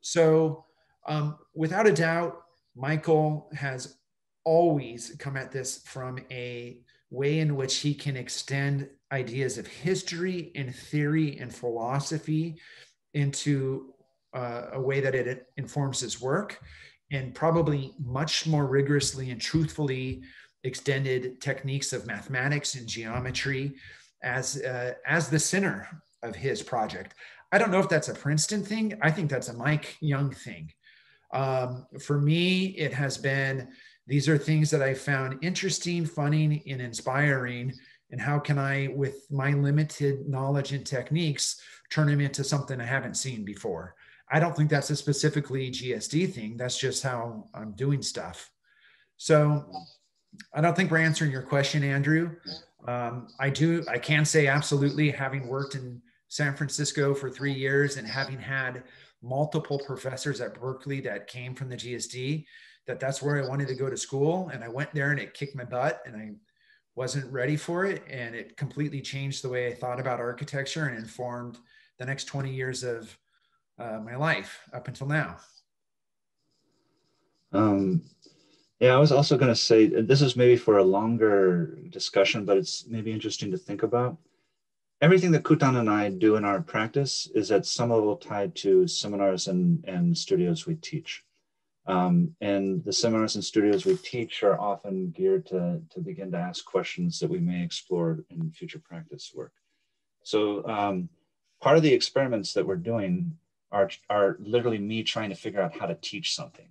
So um, without a doubt, Michael has always come at this from a way in which he can extend ideas of history and theory and philosophy into uh, a way that it informs his work and probably much more rigorously and truthfully extended techniques of mathematics and geometry as uh, as the center of his project. I don't know if that's a Princeton thing. I think that's a Mike Young thing. Um, for me, it has been these are things that I found interesting, funny, and inspiring. And how can I, with my limited knowledge and techniques, turn them into something I haven't seen before? I don't think that's a specifically GSD thing. That's just how I'm doing stuff. So I don't think we're answering your question, Andrew. Um, I do, I can say absolutely, having worked in San Francisco for three years and having had multiple professors at Berkeley that came from the GSD that that's where I wanted to go to school. And I went there and it kicked my butt and I wasn't ready for it. And it completely changed the way I thought about architecture and informed the next 20 years of uh, my life up until now. Um, yeah, I was also going to say this is maybe for a longer discussion, but it's maybe interesting to think about everything that Kutan and I do in our practice is at some level tied to seminars and, and studios we teach. Um, and the seminars and studios we teach are often geared to, to begin to ask questions that we may explore in future practice work. So um, part of the experiments that we're doing are, are literally me trying to figure out how to teach something,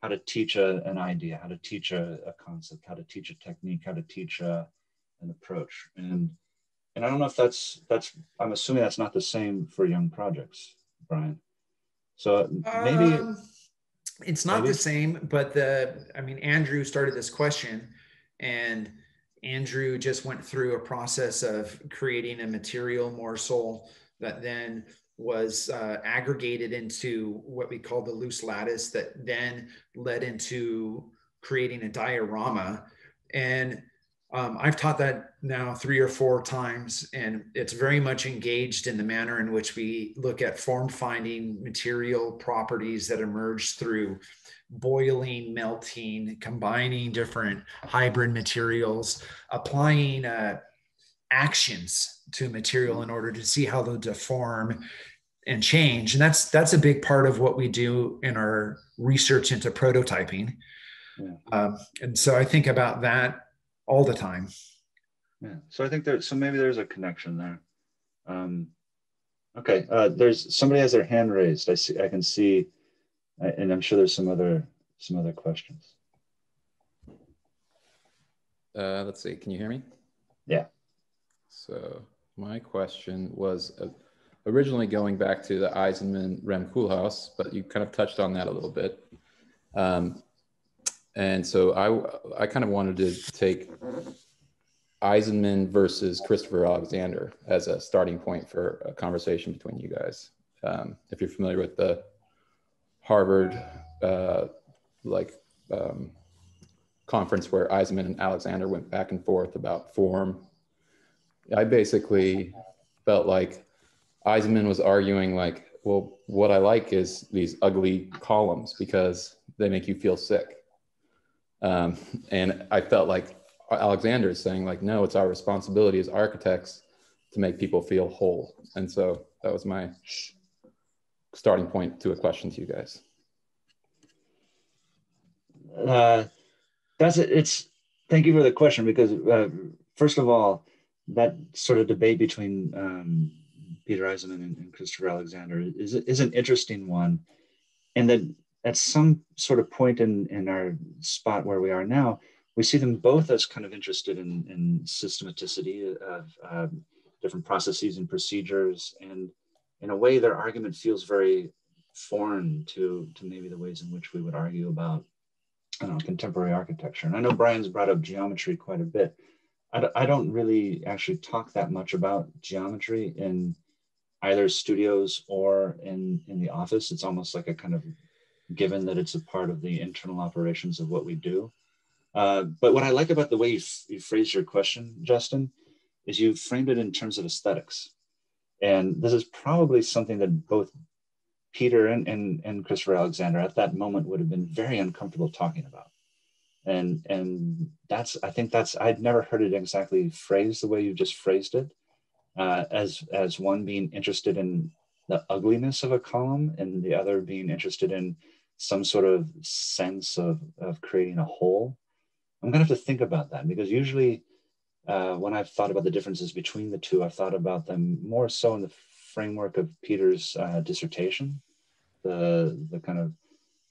how to teach a, an idea, how to teach a, a concept, how to teach a technique, how to teach a, an approach. And and I don't know if that's that's I'm assuming that's not the same for young projects, Bryan. So maybe um, it's not maybe? the same, but the I mean Andrew started this question and Andrew just went through a process of creating a material morsel that then was uh, aggregated into what we call the loose lattice that then led into creating a diorama and um, I've taught that now three or four times, and it's very much engaged in the manner in which we look at form finding material properties that emerge through boiling, melting, combining different hybrid materials, applying uh, actions to material in order to see how they'll deform and change. And that's that's a big part of what we do in our research into prototyping. Yeah. Um, and so I think about that all the time. Yeah. So I think there's so maybe there's a connection there. Um, okay. Uh, there's somebody has their hand raised. I see. I can see, and I'm sure there's some other some other questions. Uh, let's see. Can you hear me? Yeah. So my question was uh, originally going back to the Eisenman Rem Koolhaas, but you kind of touched on that a little bit. Um, and so I, I kind of wanted to take Eisenman versus Christopher Alexander as a starting point for a conversation between you guys. Um, if you're familiar with the Harvard uh, like um, conference where Eisenman and Alexander went back and forth about form, I basically felt like Eisenman was arguing like, well, what I like is these ugly columns because they make you feel sick. Um, and I felt like Alexander is saying like, no, it's our responsibility as architects to make people feel whole. And so that was my starting point to a question to you guys. Uh, that's it. It's thank you for the question because uh, first of all, that sort of debate between um, Peter Eisenman and, and, Christopher Alexander is is an interesting one, and that at some sort of point in, in our spot where we are now, we see them both as kind of interested in, in systematicity of uh, different processes and procedures. And in a way, their argument feels very foreign to, to maybe the ways in which we would argue about know, contemporary architecture. And I know Bryan's brought up geometry quite a bit. I, I don't really actually talk that much about geometry in either studios or in, in the office. It's almost like a kind of given that it's a part of the internal operations of what we do. Uh, but what I like about the way you, you phrased your question, Justin, is you framed it in terms of aesthetics. And this is probably something that both Peter and, and, and Christopher Alexander at that moment would have been very uncomfortable talking about. And, and that's, I think that's, I'd never heard it exactly phrased the way you just phrased it, uh, as, as one being interested in the ugliness of a column and the other being interested in some sort of sense of, of creating a whole. I'm gonna have to think about that because usually uh, when I've thought about the differences between the two, I've thought about them more so in the framework of Peter's uh, dissertation, the, the kind of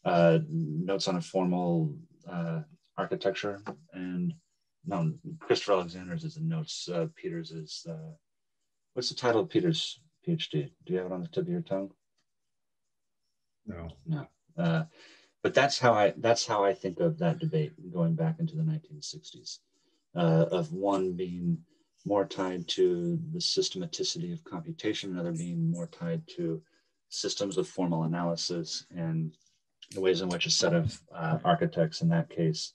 uh, notes on a formal uh, architecture. And no, Christopher Alexander's is the notes, uh, Peter's is, what's the title of Peter's PhD? Do you have it on the tip of your tongue? No. No. Uh, but that's how I that's how I think of that debate going back into the 1960s, uh, of one being more tied to the systematicity of computation, another being more tied to systems of formal analysis and the ways in which a set of uh, architects, in that case,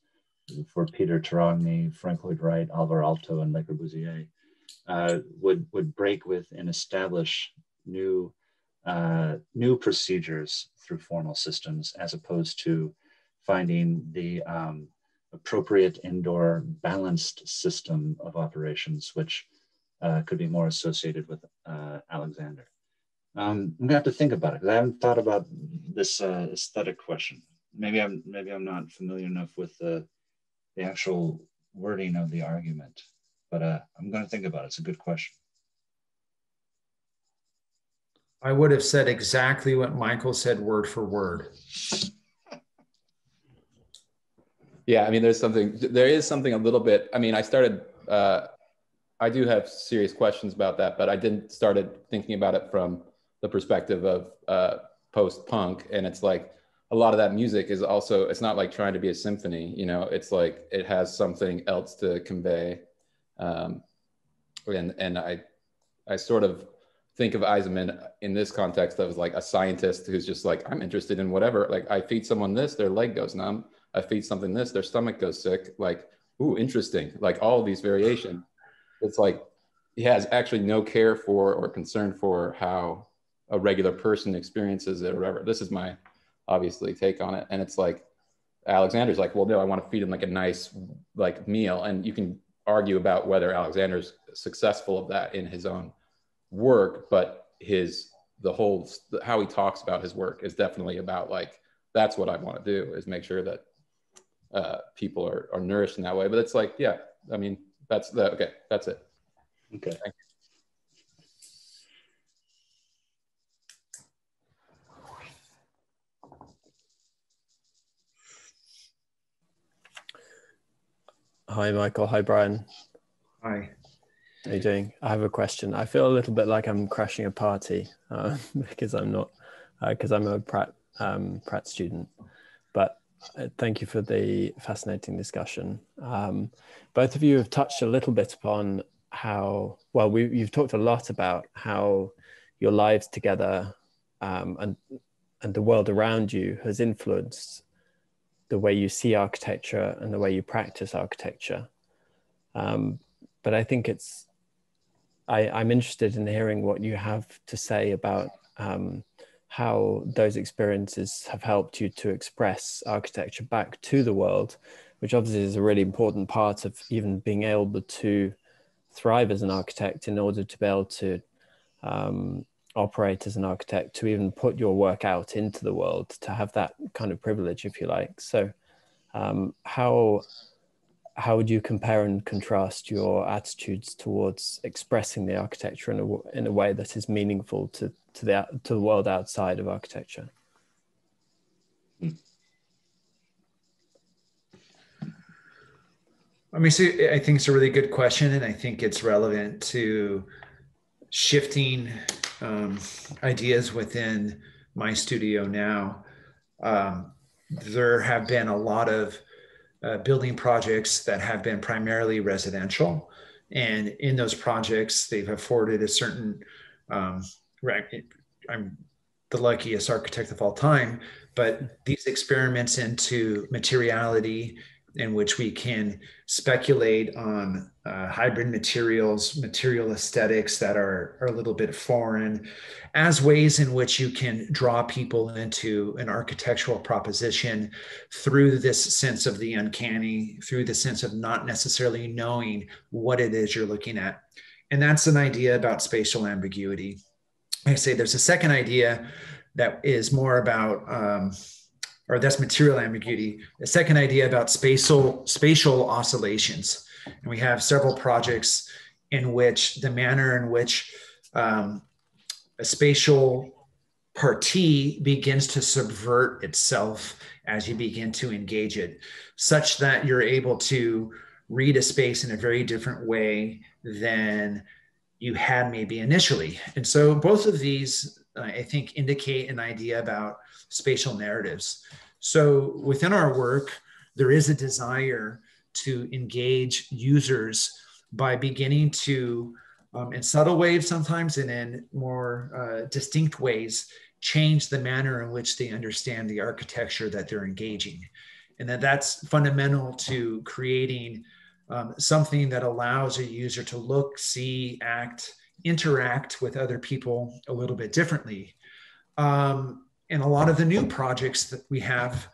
for Peter Terragni, Frank Lloyd Wright, Alvar Aalto, and Le Corbusier, uh, would would break with and establish new uh, new procedures through formal systems as opposed to finding the um, appropriate indoor balanced system of operations, which uh, could be more associated with uh, Alexander. Um, I'm gonna have to think about it because I haven't thought about this uh, aesthetic question. Maybe I'm maybe I'm not familiar enough with the the actual wording of the argument, but uh, I'm going to think about it. It's a good question. I would have said exactly what Michael said word for word. Yeah, I mean, there's something, there is something a little bit, I mean, I started, uh, I do have serious questions about that, but I didn't started thinking about it from the perspective of uh, post punk. And it's like a lot of that music is also, it's not like trying to be a symphony, you know, it's like it has something else to convey. Um, and, and I, I sort of think of Eisenman in this context of like a scientist who's just like, I'm interested in whatever. Like I feed someone this, their leg goes numb. I feed something this, their stomach goes sick. Like ooh, interesting. Like all these variations. It's like he has actually no care for or concern for how a regular person experiences it or whatever. This is my obviously take on it. And it's like Alexander's like, well, no, I want to feed him like a nice like meal. And you can argue about whether Alexander's successful of that in his own work, but his the whole how he talks about his work is definitely about like that's what I want to do is make sure that uh, people are, are nourished in that way. But it's like, yeah, I mean, that's the okay, that's it. Okay. Hi, Michael. Hi, Bryan. Hi. How you doing? I have a question. I feel a little bit like I'm crashing a party uh, because I'm not, because uh, I'm a Pratt, um, Pratt student. But uh, thank you for the fascinating discussion. Um, both of you have touched a little bit upon how, well, we, you've talked a lot about how your lives together um, and, and the world around you has influenced the way you see architecture and the way you practice architecture. Um, but I think it's, I, I'm interested in hearing what you have to say about um, how those experiences have helped you to express architecture back to the world, which obviously is a really important part of even being able to thrive as an architect in order to be able to um, operate as an architect to even put your work out into the world to have that kind of privilege if you like. So um, how how would you compare and contrast your attitudes towards expressing the architecture in a, in a way that is meaningful to, to the to the world outside of architecture I mean, so I think it's a really good question, and I think it's relevant to shifting um, ideas within my studio now. Um, there have been a lot of uh, building projects that have been primarily residential. And in those projects, they've afforded a certain, um, I'm the luckiest architect of all time, but these experiments into materiality in which we can speculate on uh, hybrid materials, material aesthetics that are, are a little bit foreign, as ways in which you can draw people into an architectural proposition through this sense of the uncanny, through the sense of not necessarily knowing what it is you're looking at. And that's an idea about spatial ambiguity. I say there's a second idea that is more about um, or that's material ambiguity. The second idea about spatial spatial oscillations, and we have several projects in which the manner in which um, a spatial partie begins to subvert itself as you begin to engage it, such that you're able to read a space in a very different way than you had maybe initially. And so both of these, uh, I think, indicate an idea about spatial narratives. So within our work, there is a desire to engage users by beginning to, um, in subtle ways sometimes and in more uh, distinct ways, change the manner in which they understand the architecture that they're engaging. And that that's fundamental to creating um, something that allows a user to look, see, act, interact with other people a little bit differently. Um, in a lot of the new projects that we have,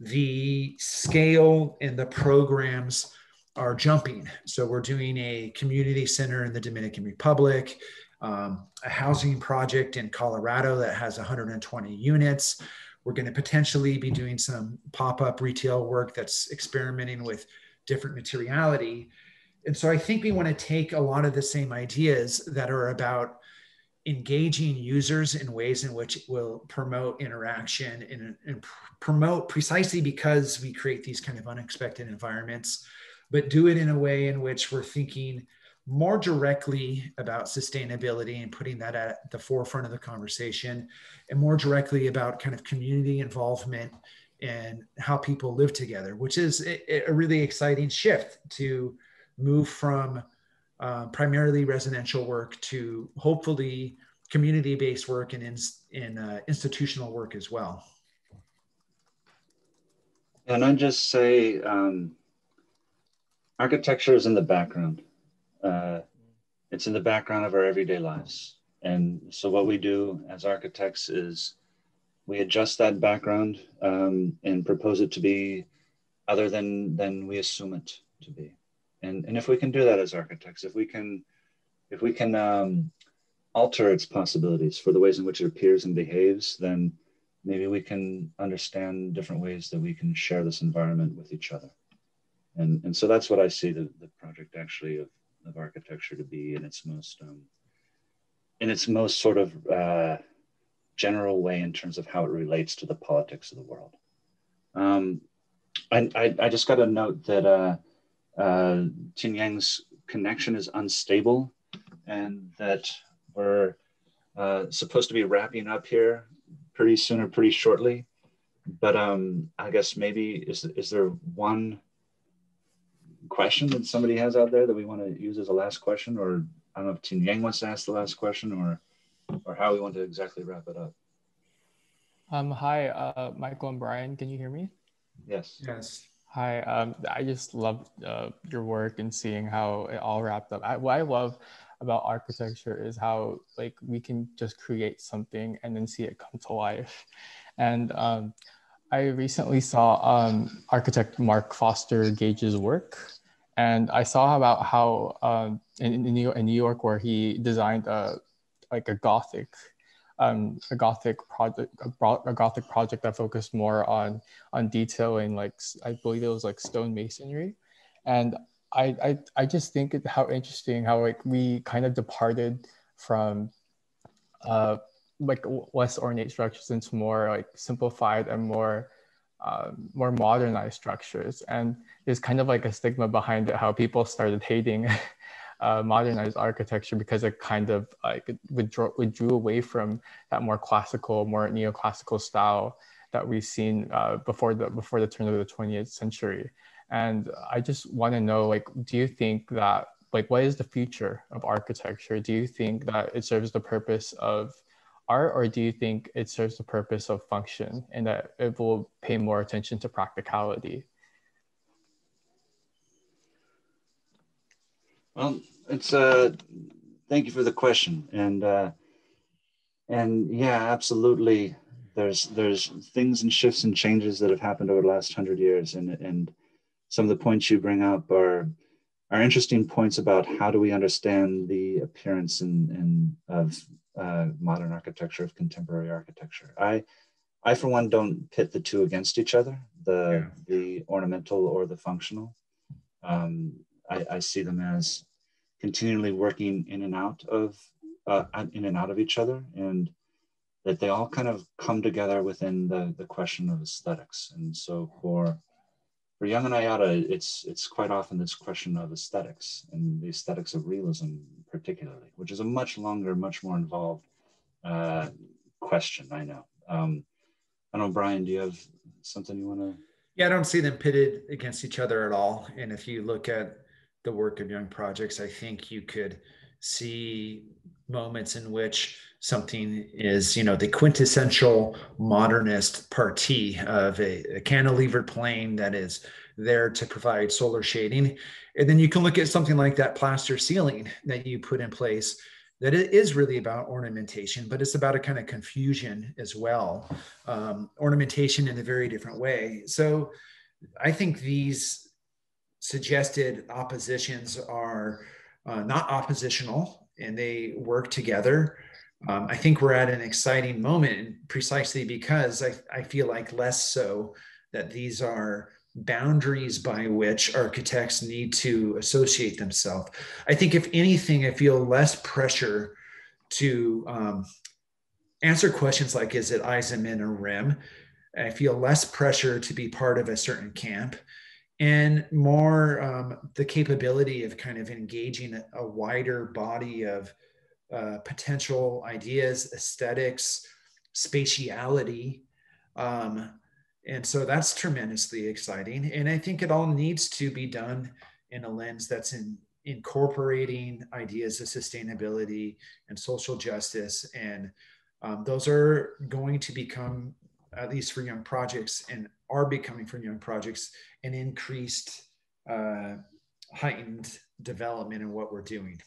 the scale and the programs are jumping. So we're doing a community center in the Dominican Republic, um, a housing project in Colorado that has 120 units. We're going to potentially be doing some pop-up retail work that's experimenting with different materiality. And so I think we want to take a lot of the same ideas that are about engaging users in ways in which it will promote interaction and, and, promote precisely because we create these kind of unexpected environments, but do it in a way in which we're thinking more directly about sustainability and putting that at the forefront of the conversation, and more directly about kind of community involvement and how people live together, which is a, a really exciting shift to move from uh, primarily residential work to hopefully community-based work and in, in uh, institutional work as well. And I just say, um, architecture is in the background. Uh, it's in the background of our everyday lives. And so what we do as architects is we adjust that background um, and propose it to be other than than we assume it to be. And and if we can do that as architects, if we can if we can um, alter its possibilities for the ways in which it appears and behaves, then maybe we can understand different ways that we can share this environment with each other. And, and so that's what I see the, the project actually of, of architecture to be in its most um, in its most sort of uh, general way in terms of how it relates to the politics of the world. Um, I, I, I, just got a note that uh, uh, Yang's connection is unstable and that we're uh, supposed to be wrapping up here pretty soon or pretty shortly. But um, I guess maybe is, is there one question that somebody has out there that we want to use as a last question or I don't know if Tin Yang wants to ask the last question or or how we want to exactly wrap it up. Um, hi, uh, Michael and Bryan. Can you hear me? Yes. Yes. Hi. Um, I just love uh, your work and seeing how it all wrapped up. I, what I love about architecture is how like we can just create something and then see it come to life. And um, I recently saw um, architect Mark Foster Gage's work, and I saw about how um, in, in, New York, in New York where he designed a like a gothic um, a gothic project a, gothic project that focused more on on detailing like I believe it was like stone masonry and I I, I just think it, how interesting how like we kind of departed from uh like less ornate structures into more like simplified and more um, more modernized structures. And there's kind of like a stigma behind it, how people started hating uh, modernized architecture because it kind of like withdrew, withdrew away from that more classical, more neoclassical style that we've seen uh, before the before the turn of the 20th century. And I just want to know, like, do you think that like what is the future of architecture? Do you think that it serves the purpose of art, or do you think it serves the purpose of function and that it will pay more attention to practicality? Well, it's uh, thank you for the question, and uh, and yeah, absolutely. There's there's things and shifts and changes that have happened over the last hundred years, and and some of the points you bring up are are interesting points about how do we understand the appearance and, and of uh, modern architecture of contemporary architecture. I, I for one don't pit the two against each other, the yeah. the ornamental or the functional. Um, I, I, see them as continually working in and out of uh, in and out of each other, and that they all kind of come together within the the question of aesthetics. And so for for Young and Ayata, it's it's quite often this question of aesthetics and the aesthetics of realism, particularly, which is a much longer, much more involved uh, question. I know. Um, I don't know, Bryan. Do you have something you want to? Yeah, I don't see them pitted against each other at all. And if you look at the work of young projects, I think you could see moments in which something is, you know, the quintessential modernist partie of a, a cantilevered plane that is there to provide solar shading. And then you can look at something like that plaster ceiling that you put in place that it is really about ornamentation, but it's about a kind of confusion as well. Um, ornamentation in a very different way. So I think these suggested oppositions are uh, not oppositional and they work together um, I think we're at an exciting moment precisely because I, I feel like less so that these are boundaries by which architects need to associate themselves. I think, if anything, I feel less pressure to um, answer questions like is it Eisenman or Rem? I feel less pressure to be part of a certain camp and more um, the capability of kind of engaging a, wider body of uh, potential ideas, aesthetics, spatiality. Um, and so that's tremendously exciting. And I think it all needs to be done in a lens that's in incorporating ideas of sustainability and social justice. And um, those are going to become, at least for young projects, and are becoming for young projects, an increased uh, heightened development in what we're doing.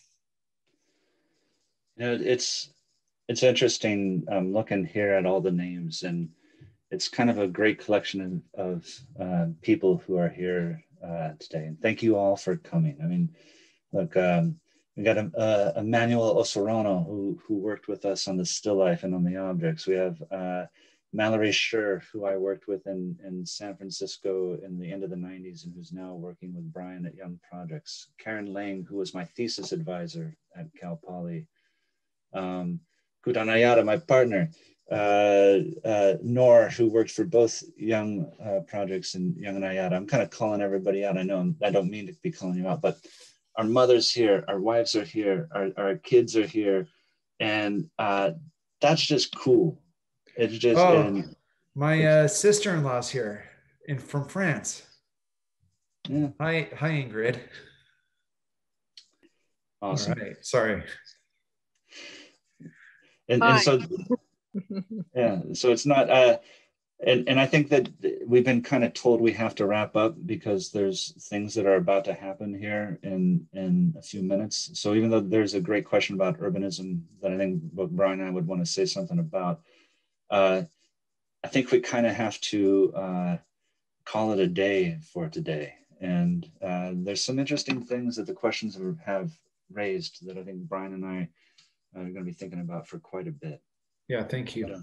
You know, it's it's interesting um, looking here at all the names, and it's kind of a great collection of, of uh, people who are here uh, today. And thank you all for coming. I mean, look, um, we got a, uh, Emmanuel Osorano who, who worked with us on the still life and on the objects. We have uh, Mallory Scher, who I worked with in, in San Francisco in the end of the 90s and who's now working with Bryan at Young Projects. Karen Lang, who was my thesis advisor at Cal Poly. Um, Kutan Ayata, my partner. Uh, uh, Nor, who worked for both Young uh, Projects and Young and Ayata. I'm kind of calling everybody out. I know I don't mean to be calling you out, but our mothers here, our wives are here, our, our kids are here, and uh, that's just cool. It's just oh, and, my uh, sister-in-law's here in from France. Yeah. Hi, hi, Ingrid. Awesome. All right. Sorry. And, and so, yeah, so it's not. Uh, and and I think that we've been kind of told we have to wrap up because there's things that are about to happen here in in a few minutes. So even though there's a great question about urbanism that I think Bryan and I would want to say something about, uh, I think we kind of have to uh, call it a day for today. And uh, there's some interesting things that the questions have raised that I think Bryan and I are going to be thinking about for quite a bit. Yeah, thank you. But, uh,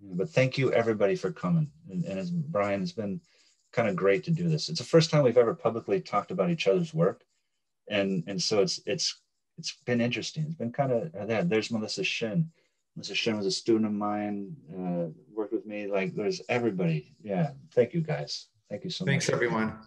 but thank you everybody for coming. And, and as Bryan, it's been kind of great to do this. It's the first time we've ever publicly talked about each other's work, and and so it's it's it's been interesting. It's been kind of yeah. There's Melissa Shin. Melissa Shin was a student of mine. Uh, worked with me. Like there's everybody. Yeah. Thank you guys. Thank you so Thanks, much. Thanks everyone.